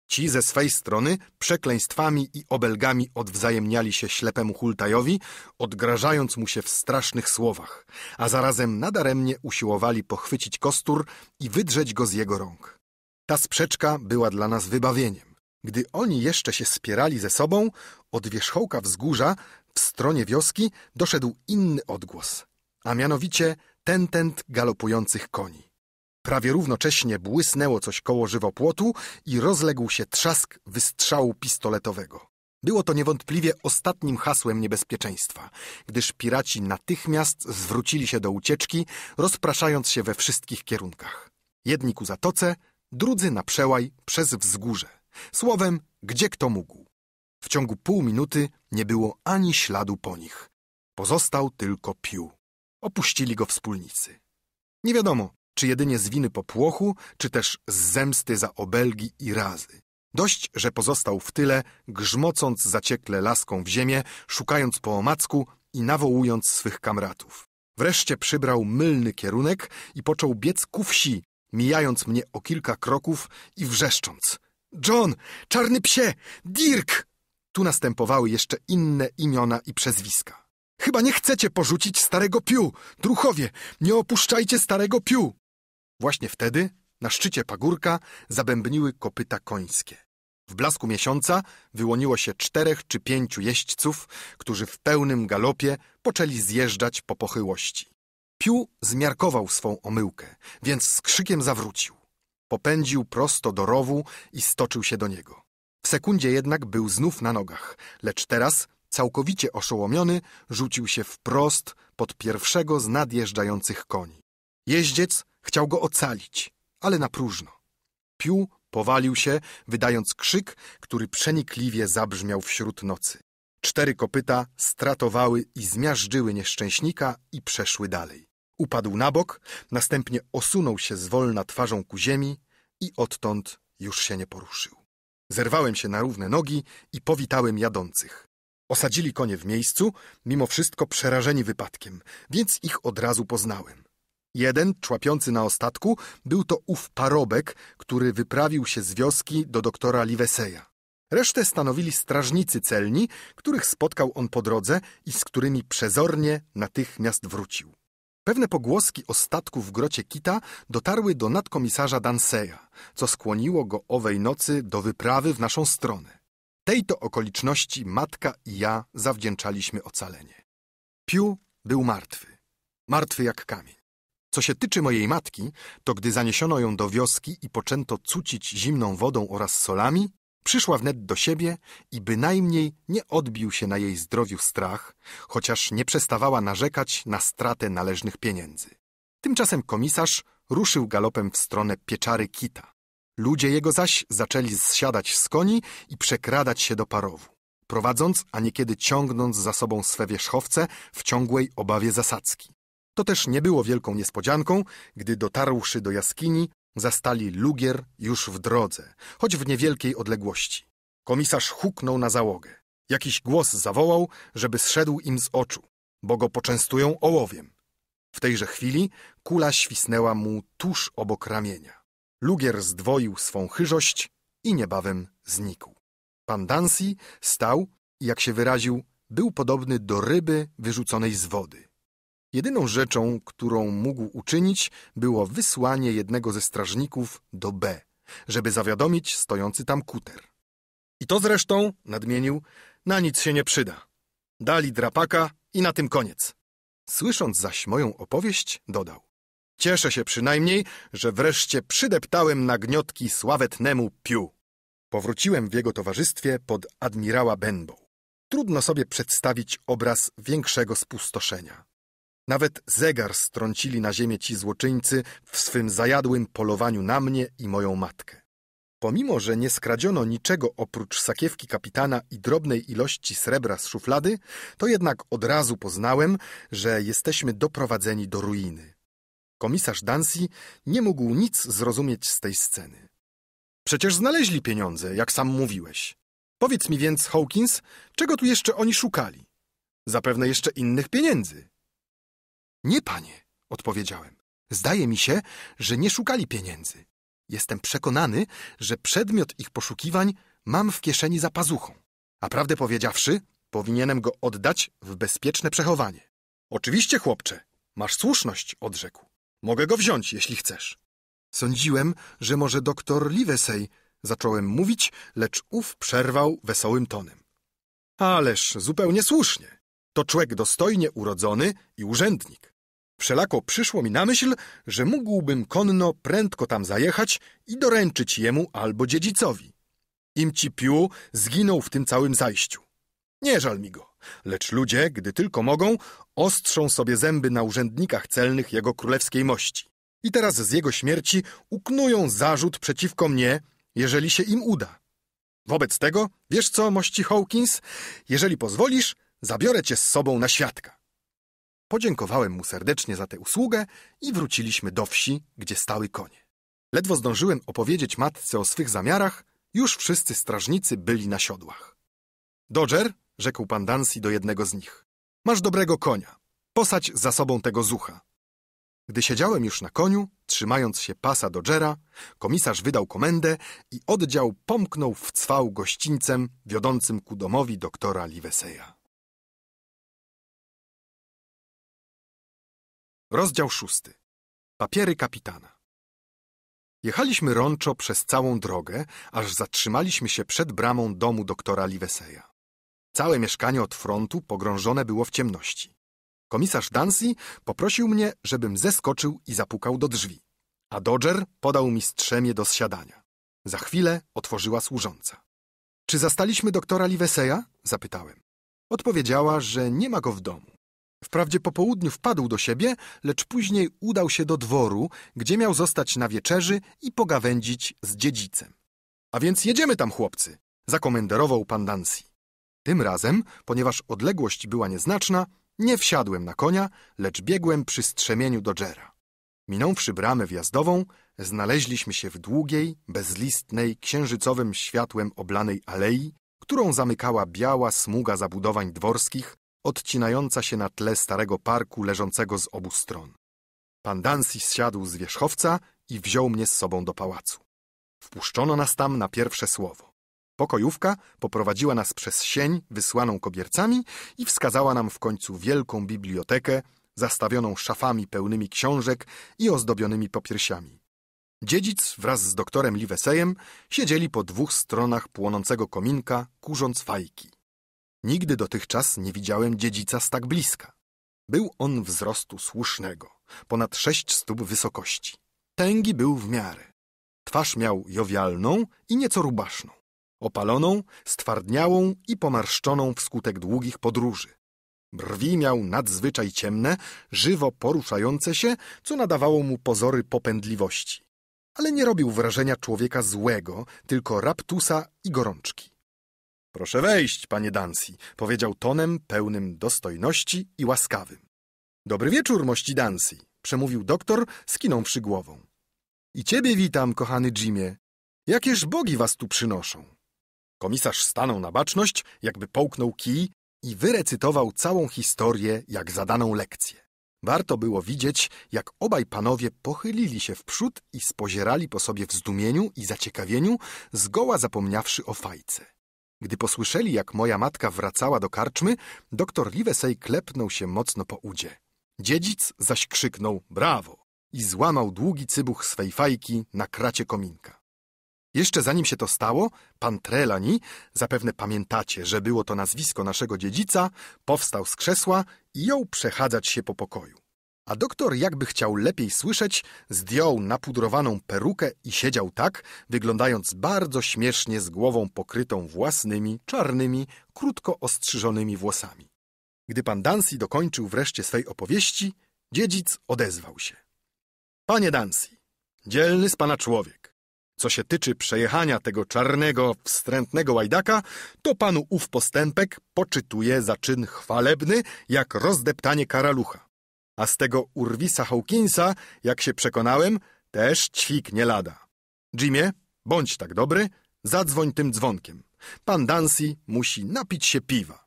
Ci ze swej strony przekleństwami i obelgami odwzajemniali się ślepemu Hultajowi, odgrażając mu się w strasznych słowach, a zarazem nadaremnie usiłowali pochwycić kostur i wydrzeć go z jego rąk. Ta sprzeczka była dla nas wybawieniem. Gdy oni jeszcze się spierali ze sobą, od wierzchołka wzgórza w stronie wioski doszedł inny odgłos, a mianowicie tentent galopujących koni. Prawie równocześnie błysnęło coś koło żywopłotu i rozległ się trzask wystrzału pistoletowego. Było to niewątpliwie ostatnim hasłem niebezpieczeństwa, gdyż piraci natychmiast zwrócili się do ucieczki, rozpraszając się we wszystkich kierunkach. Jedni ku zatoce, drudzy na przełaj przez wzgórze. Słowem, gdzie kto mógł. W ciągu pół minuty nie było ani śladu po nich. Pozostał tylko pił. Opuścili go wspólnicy. Nie wiadomo, czy jedynie z winy popłochu, czy też z zemsty za obelgi i razy. Dość, że pozostał w tyle, grzmocąc zaciekle laską w ziemię, szukając po omacku i nawołując swych kamratów. Wreszcie przybrał mylny kierunek i począł biec ku wsi, mijając mnie o kilka kroków i wrzeszcząc. John! Czarny psie! Dirk! Tu następowały jeszcze inne imiona i przezwiska. Chyba nie chcecie porzucić starego piu! Druchowie, nie opuszczajcie starego piu! Właśnie wtedy na szczycie pagórka zabębniły kopyta końskie. W blasku miesiąca wyłoniło się czterech czy pięciu jeźdźców, którzy w pełnym galopie poczęli zjeżdżać po pochyłości. Piu zmiarkował swą omyłkę, więc z krzykiem zawrócił. Popędził prosto do rowu i stoczył się do niego. W sekundzie jednak był znów na nogach, lecz teraz, całkowicie oszołomiony, rzucił się wprost pod pierwszego z nadjeżdżających koni. Jeździec Chciał go ocalić, ale na próżno. Piu powalił się, wydając krzyk, który przenikliwie zabrzmiał wśród nocy. Cztery kopyta stratowały i zmiażdżyły nieszczęśnika i przeszły dalej. Upadł na bok, następnie osunął się zwolna twarzą ku ziemi i odtąd już się nie poruszył. Zerwałem się na równe nogi i powitałem jadących. Osadzili konie w miejscu, mimo wszystko przerażeni wypadkiem, więc ich od razu poznałem. Jeden, człapiący na ostatku, był to ów parobek, który wyprawił się z wioski do doktora Liveseja. Resztę stanowili strażnicy celni, których spotkał on po drodze i z którymi przezornie natychmiast wrócił. Pewne pogłoski o statku w grocie Kita dotarły do nadkomisarza Danseya, co skłoniło go owej nocy do wyprawy w naszą stronę. Tej to okoliczności matka i ja zawdzięczaliśmy ocalenie. Piu był martwy. Martwy jak kamień. Co się tyczy mojej matki, to gdy zaniesiono ją do wioski i poczęto cucić zimną wodą oraz solami, przyszła wnet do siebie i bynajmniej nie odbił się na jej zdrowiu strach, chociaż nie przestawała narzekać na stratę należnych pieniędzy. Tymczasem komisarz ruszył galopem w stronę pieczary Kita. Ludzie jego zaś zaczęli zsiadać z koni i przekradać się do parowu, prowadząc, a niekiedy ciągnąc za sobą swe wierzchowce w ciągłej obawie zasadzki. To też nie było wielką niespodzianką, gdy dotarłszy do jaskini, zastali lugier już w drodze, choć w niewielkiej odległości. Komisarz huknął na załogę. Jakiś głos zawołał, żeby zszedł im z oczu, bo go poczęstują ołowiem. W tejże chwili kula świsnęła mu tuż obok ramienia. Lugier zdwoił swą chyżość i niebawem znikł. Pan Dancy stał i, jak się wyraził, był podobny do ryby wyrzuconej z wody. Jedyną rzeczą, którą mógł uczynić, było wysłanie jednego ze strażników do B, żeby zawiadomić stojący tam kuter. I to zresztą, nadmienił, na nic się nie przyda. Dali drapaka i na tym koniec. Słysząc zaś moją opowieść, dodał. Cieszę się przynajmniej, że wreszcie przydeptałem na gniotki sławetnemu Piu. Powróciłem w jego towarzystwie pod admirała Benbow. Trudno sobie przedstawić obraz większego spustoszenia. Nawet zegar strącili na ziemię ci złoczyńcy w swym zajadłym polowaniu na mnie i moją matkę. Pomimo, że nie skradziono niczego oprócz sakiewki kapitana i drobnej ilości srebra z szuflady, to jednak od razu poznałem, że jesteśmy doprowadzeni do ruiny. Komisarz Dancy nie mógł nic zrozumieć z tej sceny. Przecież znaleźli pieniądze, jak sam mówiłeś. Powiedz mi więc, Hawkins, czego tu jeszcze oni szukali? Zapewne jeszcze innych pieniędzy. Nie, panie, odpowiedziałem. Zdaje mi się, że nie szukali pieniędzy. Jestem przekonany, że przedmiot ich poszukiwań mam w kieszeni za pazuchą. A prawdę powiedziawszy, powinienem go oddać w bezpieczne przechowanie. Oczywiście, chłopcze, masz słuszność, odrzekł. Mogę go wziąć, jeśli chcesz. Sądziłem, że może doktor Livesey, zacząłem mówić, lecz ów przerwał wesołym tonem. Ależ zupełnie słusznie. To człowiek dostojnie urodzony i urzędnik. Wszelako przyszło mi na myśl, że mógłbym konno prędko tam zajechać i doręczyć jemu albo dziedzicowi. Im ci piu zginął w tym całym zajściu. Nie żal mi go, lecz ludzie, gdy tylko mogą, ostrzą sobie zęby na urzędnikach celnych jego królewskiej mości. I teraz z jego śmierci uknują zarzut przeciwko mnie, jeżeli się im uda. Wobec tego, wiesz co, mości Hawkins, jeżeli pozwolisz, zabiorę cię z sobą na świadka. Podziękowałem mu serdecznie za tę usługę i wróciliśmy do wsi, gdzie stały konie. Ledwo zdążyłem opowiedzieć matce o swych zamiarach, już wszyscy strażnicy byli na siodłach. Dodger, rzekł pan Dancy do jednego z nich, masz dobrego konia, posadź za sobą tego zucha. Gdy siedziałem już na koniu, trzymając się pasa Dodgera, komisarz wydał komendę i oddział pomknął w cwał gościńcem wiodącym ku domowi doktora Liveseya. Rozdział szósty. Papiery kapitana. Jechaliśmy rączo przez całą drogę, aż zatrzymaliśmy się przed bramą domu doktora Liveseya. Całe mieszkanie od frontu pogrążone było w ciemności. Komisarz Dancy poprosił mnie, żebym zeskoczył i zapukał do drzwi, a Dodger podał mi strzemię do zsiadania. Za chwilę otworzyła służąca. Czy zastaliśmy doktora Liveseya? zapytałem. Odpowiedziała, że nie ma go w domu. Wprawdzie po południu wpadł do siebie, lecz później udał się do dworu, gdzie miał zostać na wieczerzy i pogawędzić z dziedzicem. A więc jedziemy tam, chłopcy, zakomenderował pan Dancy. Tym razem, ponieważ odległość była nieznaczna, nie wsiadłem na konia, lecz biegłem przy strzemieniu Dodgera. Minąwszy bramę wjazdową, znaleźliśmy się w długiej, bezlistnej, księżycowym światłem oblanej alei, którą zamykała biała smuga zabudowań dworskich, odcinająca się na tle starego parku leżącego z obu stron. Pan Dancy zsiadł z wierzchowca i wziął mnie z sobą do pałacu. Wpuszczono nas tam na pierwsze słowo. Pokojówka poprowadziła nas przez sień wysłaną kobiercami i wskazała nam w końcu wielką bibliotekę zastawioną szafami pełnymi książek i ozdobionymi popiersiami. Dziedzic wraz z doktorem Liveseyem siedzieli po dwóch stronach płonącego kominka, kurząc fajki. Nigdy dotychczas nie widziałem dziedzica z tak bliska. Był on wzrostu słusznego, ponad sześć stóp wysokości. Tęgi był w miarę. Twarz miał jowialną i nieco rubaszną, opaloną, stwardniałą i pomarszczoną wskutek długich podróży. Brwi miał nadzwyczaj ciemne, żywo poruszające się, co nadawało mu pozory popędliwości. Ale nie robił wrażenia człowieka złego, tylko raptusa i gorączki. Proszę wejść, panie Dancy, powiedział tonem pełnym dostojności i łaskawym. Dobry wieczór, mości Dancy, przemówił doktor, skinąwszy głową. I ciebie witam, kochany Jimie. Jakież bogi was tu przynoszą? Komisarz stanął na baczność, jakby połknął kij i wyrecytował całą historię jak zadaną lekcję. Warto było widzieć, jak obaj panowie pochylili się w przód i spozierali po sobie w zdumieniu i zaciekawieniu, zgoła zapomniawszy o fajce. Gdy posłyszeli, jak moja matka wracała do karczmy, doktor Livesey klepnął się mocno po udzie. Dziedzic zaś krzyknął brawo i złamał długi cybuch swej fajki na kracie kominka. Jeszcze zanim się to stało, pan Trelani, zapewne pamiętacie, że było to nazwisko naszego dziedzica, powstał z krzesła i jął przechadzać się po pokoju. A doktor, jakby chciał lepiej słyszeć, zdjął napudrowaną perukę i siedział tak, wyglądając bardzo śmiesznie z głową pokrytą własnymi, czarnymi, krótko ostrzyżonymi włosami. Gdy pan Dancy dokończył wreszcie swej opowieści, dziedzic odezwał się. Panie Dancy, dzielny z pana człowiek. Co się tyczy przejechania tego czarnego, wstrętnego łajdaka, to panu ów postępek poczytuje za czyn chwalebny, jak rozdeptanie karalucha. A z tego Urwisa Hawkinsa, jak się przekonałem, też ćwik nie lada. Jimie, bądź tak dobry, zadzwoń tym dzwonkiem. Pan Dancy musi napić się piwa.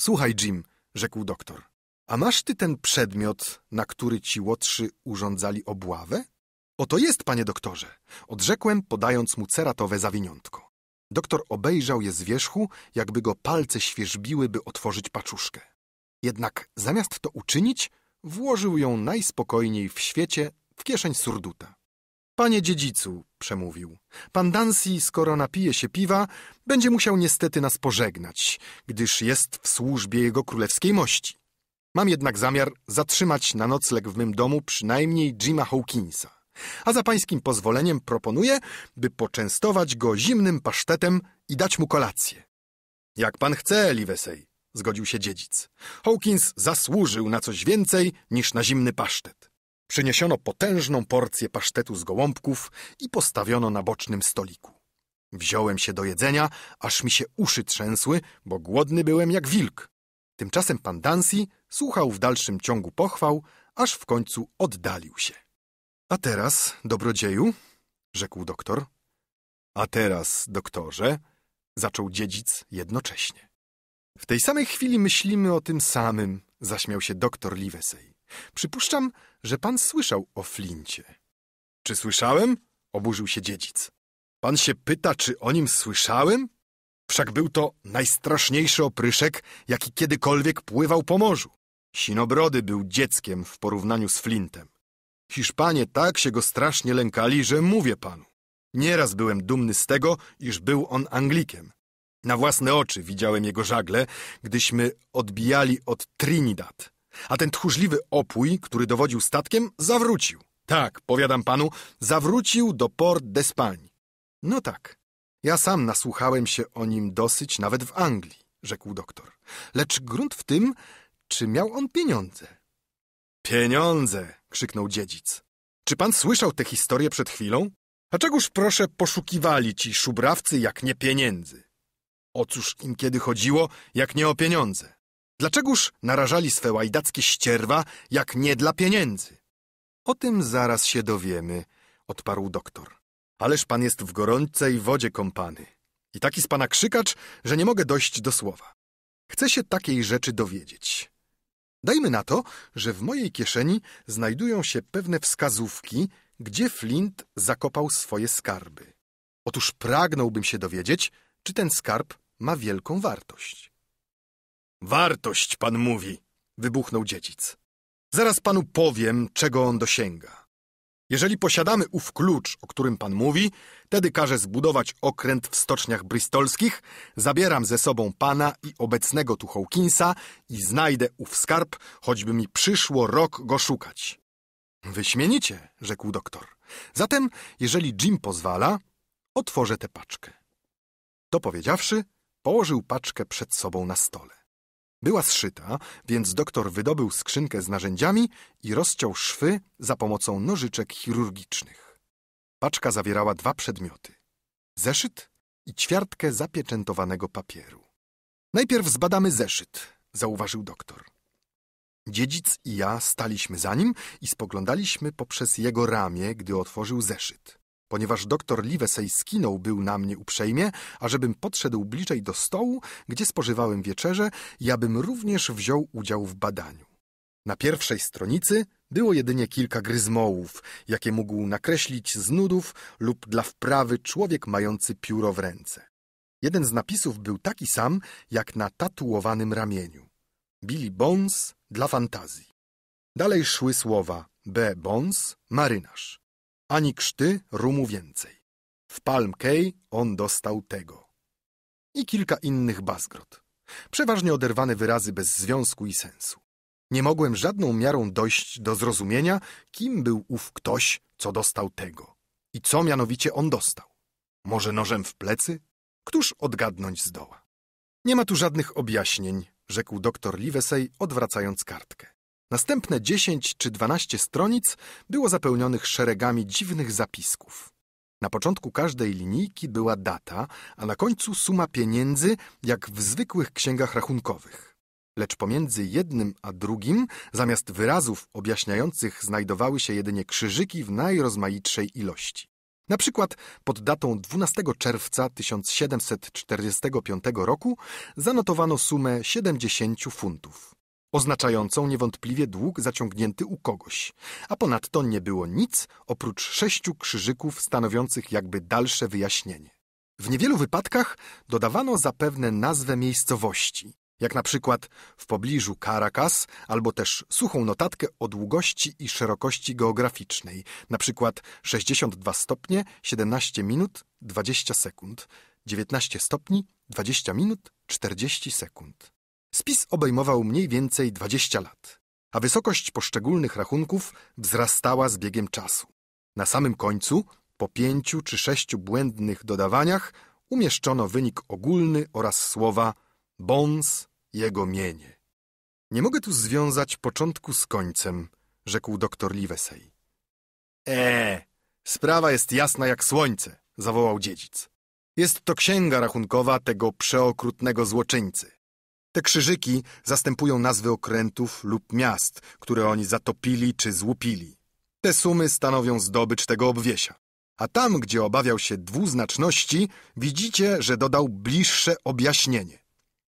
Słuchaj, Jim, rzekł doktor, a masz ty ten przedmiot, na który ci łotrzy urządzali obławę? Oto jest, panie doktorze, odrzekłem, podając mu ceratowe zawiniątko. Doktor obejrzał je z wierzchu, jakby go palce świeżbiły, by otworzyć paczuszkę. Jednak zamiast to uczynić, włożył ją najspokojniej w świecie w kieszeń surduta. Panie dziedzicu, przemówił, pan Dancy, skoro napije się piwa, będzie musiał niestety nas pożegnać, gdyż jest w służbie jego królewskiej mości. Mam jednak zamiar zatrzymać na nocleg w mym domu przynajmniej Jima Hawkinsa. A za pańskim pozwoleniem proponuję, by poczęstować go zimnym pasztetem i dać mu kolację. Jak pan chce, Livesey, zgodził się dziedzic. Hawkins zasłużył na coś więcej niż na zimny pasztet. Przyniesiono potężną porcję pasztetu z gołąbków i postawiono na bocznym stoliku. Wziąłem się do jedzenia, aż mi się uszy trzęsły, bo głodny byłem jak wilk. Tymczasem pan Dancy słuchał w dalszym ciągu pochwał, aż w końcu oddalił się. A teraz, dobrodzieju, rzekł doktor. A teraz, doktorze, zaczął dziedzic jednocześnie. W tej samej chwili myślimy o tym samym, zaśmiał się doktor Livesey. Przypuszczam, że pan słyszał o Flincie. Czy słyszałem? Oburzył się dziedzic. Pan się pyta, czy o nim słyszałem? Wszak był to najstraszniejszy opryszek, jaki kiedykolwiek pływał po morzu. Sinobrody był dzieckiem w porównaniu z Flintem. Hiszpanie tak się go strasznie lękali, że mówię panu. Nieraz byłem dumny z tego, iż był on Anglikiem. Na własne oczy widziałem jego żagle, gdyśmy odbijali od Trinidad. A ten tchórzliwy opój, który dowodził statkiem, zawrócił. Tak, powiadam panu, zawrócił do Port d'Espagne. No tak, ja sam nasłuchałem się o nim dosyć nawet w Anglii, rzekł doktor. Lecz grunt w tym, czy miał on pieniądze. Pieniądze, krzyknął dziedzic. Czy pan słyszał tę historię przed chwilą? A czegóż proszę poszukiwali ci szubrawcy jak nie pieniędzy? O cóż im kiedy chodziło, jak nie o pieniądze? Dlaczegoż narażali swe łajdackie ścierwa, jak nie dla pieniędzy? O tym zaraz się dowiemy, odparł doktor. Ależ pan jest w gorącej wodzie kąpany. I taki z pana krzykacz, że nie mogę dojść do słowa. Chcę się takiej rzeczy dowiedzieć. Dajmy na to, że w mojej kieszeni znajdują się pewne wskazówki, gdzie Flint zakopał swoje skarby. Otóż pragnąłbym się dowiedzieć, czy ten skarb ma wielką wartość. Wartość, pan mówi, wybuchnął dziedzic. Zaraz panu powiem, czego on dosięga. Jeżeli posiadamy ów klucz, o którym pan mówi, wtedy każę zbudować okręt w stoczniach bristolskich, zabieram ze sobą pana i obecnego tu Hawkinsa i znajdę ów skarb, choćby mi przyszło rok go szukać. Wyśmienicie, rzekł doktor. Zatem, jeżeli Jim pozwala, otworzę tę paczkę. To powiedziawszy, położył paczkę przed sobą na stole. Była zszyta, więc doktor wydobył skrzynkę z narzędziami i rozciął szwy za pomocą nożyczek chirurgicznych. Paczka zawierała dwa przedmioty. Zeszyt i ćwiartkę zapieczętowanego papieru. Najpierw zbadamy zeszyt, zauważył doktor. Dziedzic i ja staliśmy za nim i spoglądaliśmy poprzez jego ramię, gdy otworzył zeszyt. Ponieważ doktor Livesey skinął był na mnie uprzejmie, ażebym podszedł bliżej do stołu, gdzie spożywałem wieczerze i abym również wziął udział w badaniu. Na pierwszej stronicy było jedynie kilka gryzmołów, jakie mógł nakreślić z nudów lub dla wprawy człowiek mający pióro w ręce. Jeden z napisów był taki sam, jak na tatuowanym ramieniu. Billy Bones dla fantazji. Dalej szły słowa B. Bones, marynarz. Ani krzty, rumu więcej. W Palm Cay on dostał tego. I kilka innych bazgrot. Przeważnie oderwane wyrazy bez związku i sensu. Nie mogłem żadną miarą dojść do zrozumienia, kim był ów ktoś, co dostał tego. I co mianowicie on dostał. Może nożem w plecy? Któż odgadnąć zdoła? Nie ma tu żadnych objaśnień, rzekł doktor Livesey, odwracając kartkę. Następne dziesięć czy dwanaście stronic było zapełnionych szeregami dziwnych zapisków. Na początku każdej linijki była data, a na końcu suma pieniędzy, jak w zwykłych księgach rachunkowych. Lecz pomiędzy jednym a drugim, zamiast wyrazów objaśniających, znajdowały się jedynie krzyżyki w najrozmaitszej ilości. Na przykład pod datą 12 czerwca 1745 roku zanotowano sumę 70 funtów, oznaczającą niewątpliwie dług zaciągnięty u kogoś, a ponadto nie było nic oprócz sześciu krzyżyków stanowiących jakby dalsze wyjaśnienie. W niewielu wypadkach dodawano zapewne nazwę miejscowości, jak na przykład w pobliżu Caracas, albo też suchą notatkę o długości i szerokości geograficznej, na przykład 62 stopnie, 17 minut, 20 sekund, 19 stopni, 20 minut, 40 sekund. Spis obejmował mniej więcej 20 lat, a wysokość poszczególnych rachunków wzrastała z biegiem czasu. Na samym końcu, po pięciu czy sześciu błędnych dodawaniach, umieszczono wynik ogólny oraz słowa bons jego mienie. Nie mogę tu związać początku z końcem, rzekł doktor Livesey. E, sprawa jest jasna jak słońce, zawołał dziedzic. Jest to księga rachunkowa tego przeokrutnego złoczyńcy. Te krzyżyki zastępują nazwy okrętów lub miast, które oni zatopili czy złupili. Te sumy stanowią zdobycz tego obwiesia. A tam, gdzie obawiał się dwuznaczności, widzicie, że dodał bliższe objaśnienie.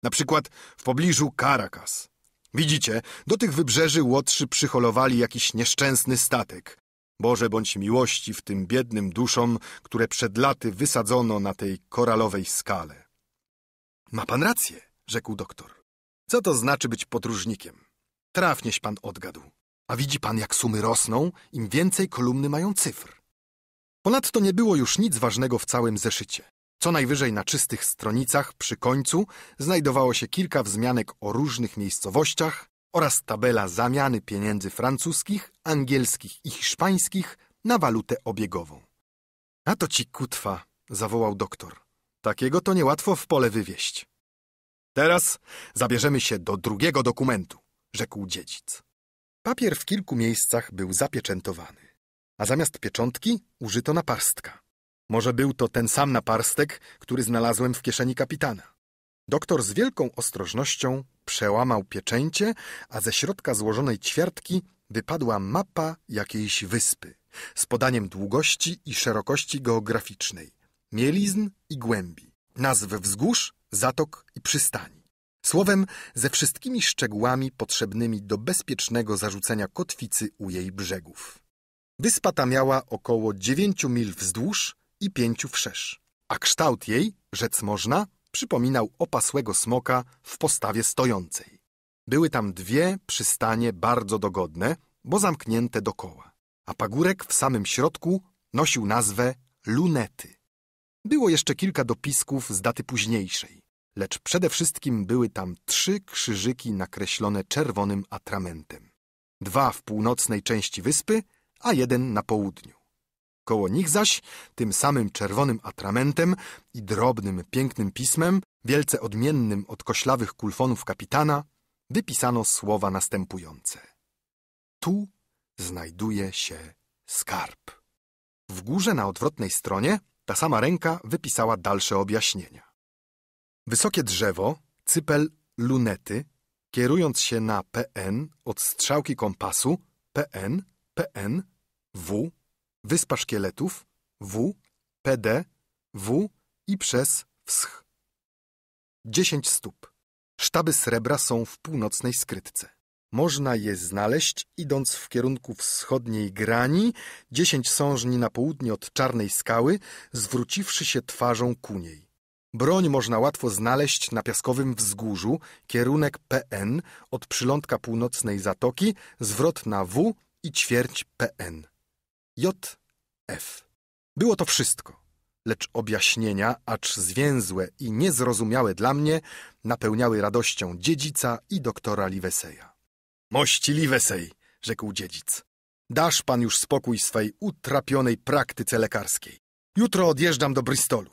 Na przykład w pobliżu Caracas. Widzicie, do tych wybrzeży Łotrzy przyholowali jakiś nieszczęsny statek. Boże bądź miłości w tym biednym duszom, które przed laty wysadzono na tej koralowej skale. Ma pan rację, rzekł doktor. Co to znaczy być podróżnikiem? Trafnieś pan odgadł. A widzi pan, jak sumy rosną, im więcej kolumny mają cyfr. Ponadto nie było już nic ważnego w całym zeszycie. Co najwyżej na czystych stronicach przy końcu znajdowało się kilka wzmianek o różnych miejscowościach oraz tabela zamiany pieniędzy francuskich, angielskich i hiszpańskich na walutę obiegową. A to ci kutwa, zawołał doktor. Takiego to niełatwo w pole wywieźć. Teraz zabierzemy się do drugiego dokumentu, rzekł dziedzic. Papier w kilku miejscach był zapieczętowany, a zamiast pieczątki użyto naparstka. Może był to ten sam naparstek, który znalazłem w kieszeni kapitana. Doktor z wielką ostrożnością przełamał pieczęcie, a ze środka złożonej ćwiartki wypadła mapa jakiejś wyspy z podaniem długości i szerokości geograficznej, mielizn i głębi, nazw wzgórz, zatok i przystani. Słowem, ze wszystkimi szczegółami potrzebnymi do bezpiecznego zarzucenia kotwicy u jej brzegów. Wyspa ta miała około dziewięciu mil wzdłuż i pięciu wszerz, a kształt jej, rzec można, przypominał opasłego smoka w postawie stojącej. Były tam dwie przystanie bardzo dogodne, bo zamknięte dokoła, a pagórek w samym środku nosił nazwę lunety. Było jeszcze kilka dopisków z daty późniejszej, lecz przede wszystkim były tam trzy krzyżyki nakreślone czerwonym atramentem. Dwa w północnej części wyspy, a jeden na południu. Koło nich zaś, tym samym czerwonym atramentem i drobnym, pięknym pismem, wielce odmiennym od koślawych kulfonów kapitana, wypisano słowa następujące. Tu znajduje się skarb. W górze na odwrotnej stronie ta sama ręka wypisała dalsze objaśnienia. Wysokie drzewo, cypel lunety, kierując się na PN od strzałki kompasu PN, PN, W, Wyspa Szkieletów, W, PD, W i przez wsch. 10 stóp. Sztaby srebra są w północnej skrytce. Można je znaleźć idąc w kierunku wschodniej grani, 10 sążni na południe od Czarnej Skały, zwróciwszy się twarzą ku niej. Broń można łatwo znaleźć na piaskowym wzgórzu, kierunek PN od przylądka północnej zatoki, zwrot na W i ćwierć PN. JF. Było to wszystko, lecz objaśnienia, acz zwięzłe i niezrozumiałe dla mnie, napełniały radością dziedzica i doktora Liweseja. Mości Liwesej, rzekł dziedzic, dasz pan już spokój swej utrapionej praktyce lekarskiej. Jutro odjeżdżam do Bristolu.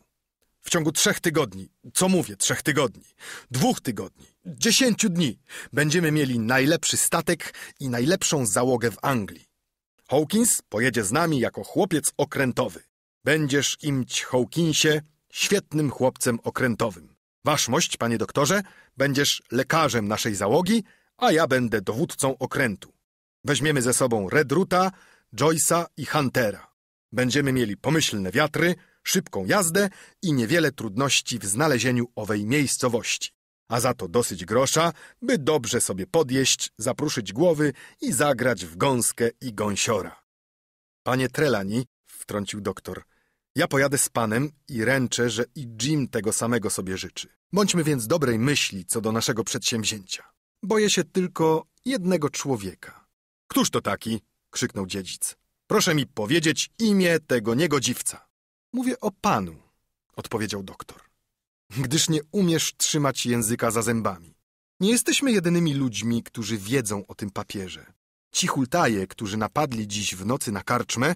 W ciągu trzech tygodni, co mówię, trzech tygodni, dwóch tygodni, dziesięciu dni będziemy mieli najlepszy statek i najlepszą załogę w Anglii. Hawkins pojedzie z nami jako chłopiec okrętowy. Będziesz imć, Hawkinsie, świetnym chłopcem okrętowym. Wasz mość, panie doktorze, będziesz lekarzem naszej załogi, a ja będę dowódcą okrętu. Weźmiemy ze sobą Redruta, Joyce'a i Huntera. Będziemy mieli pomyślne wiatry, szybką jazdę i niewiele trudności w znalezieniu owej miejscowości. A za to dosyć grosza, by dobrze sobie podjeść, zapruszyć głowy i zagrać w gąskę i gąsiora. Panie Trelani, wtrącił doktor, ja pojadę z panem i ręczę, że i Jim tego samego sobie życzy. Bądźmy więc dobrej myśli co do naszego przedsięwzięcia. Boję się tylko jednego człowieka. Któż to taki? krzyknął dziedzic. Proszę mi powiedzieć imię tego niegodziwca. Mówię o panu, odpowiedział doktor. Gdyż nie umiesz trzymać języka za zębami. Nie jesteśmy jedynymi ludźmi, którzy wiedzą o tym papierze. Ci hultaje, którzy napadli dziś w nocy na karczmę,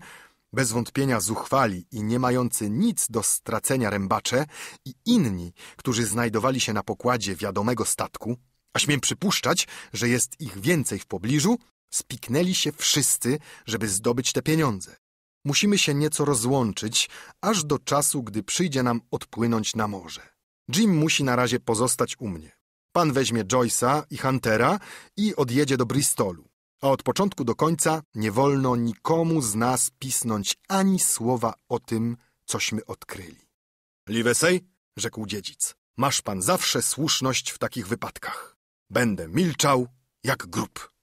bez wątpienia zuchwali i nie mający nic do stracenia rębacze i inni, którzy znajdowali się na pokładzie wiadomego statku, a śmiem przypuszczać, że jest ich więcej w pobliżu, spiknęli się wszyscy, żeby zdobyć te pieniądze. Musimy się nieco rozłączyć, aż do czasu, gdy przyjdzie nam odpłynąć na morze. Jim musi na razie pozostać u mnie. Pan weźmie Joyce'a i Huntera i odjedzie do Bristolu. A od początku do końca nie wolno nikomu z nas pisnąć ani słowa o tym, cośmy odkryli. Livesey, rzekł dziedzic, masz pan zawsze słuszność w takich wypadkach. Będę milczał jak grób.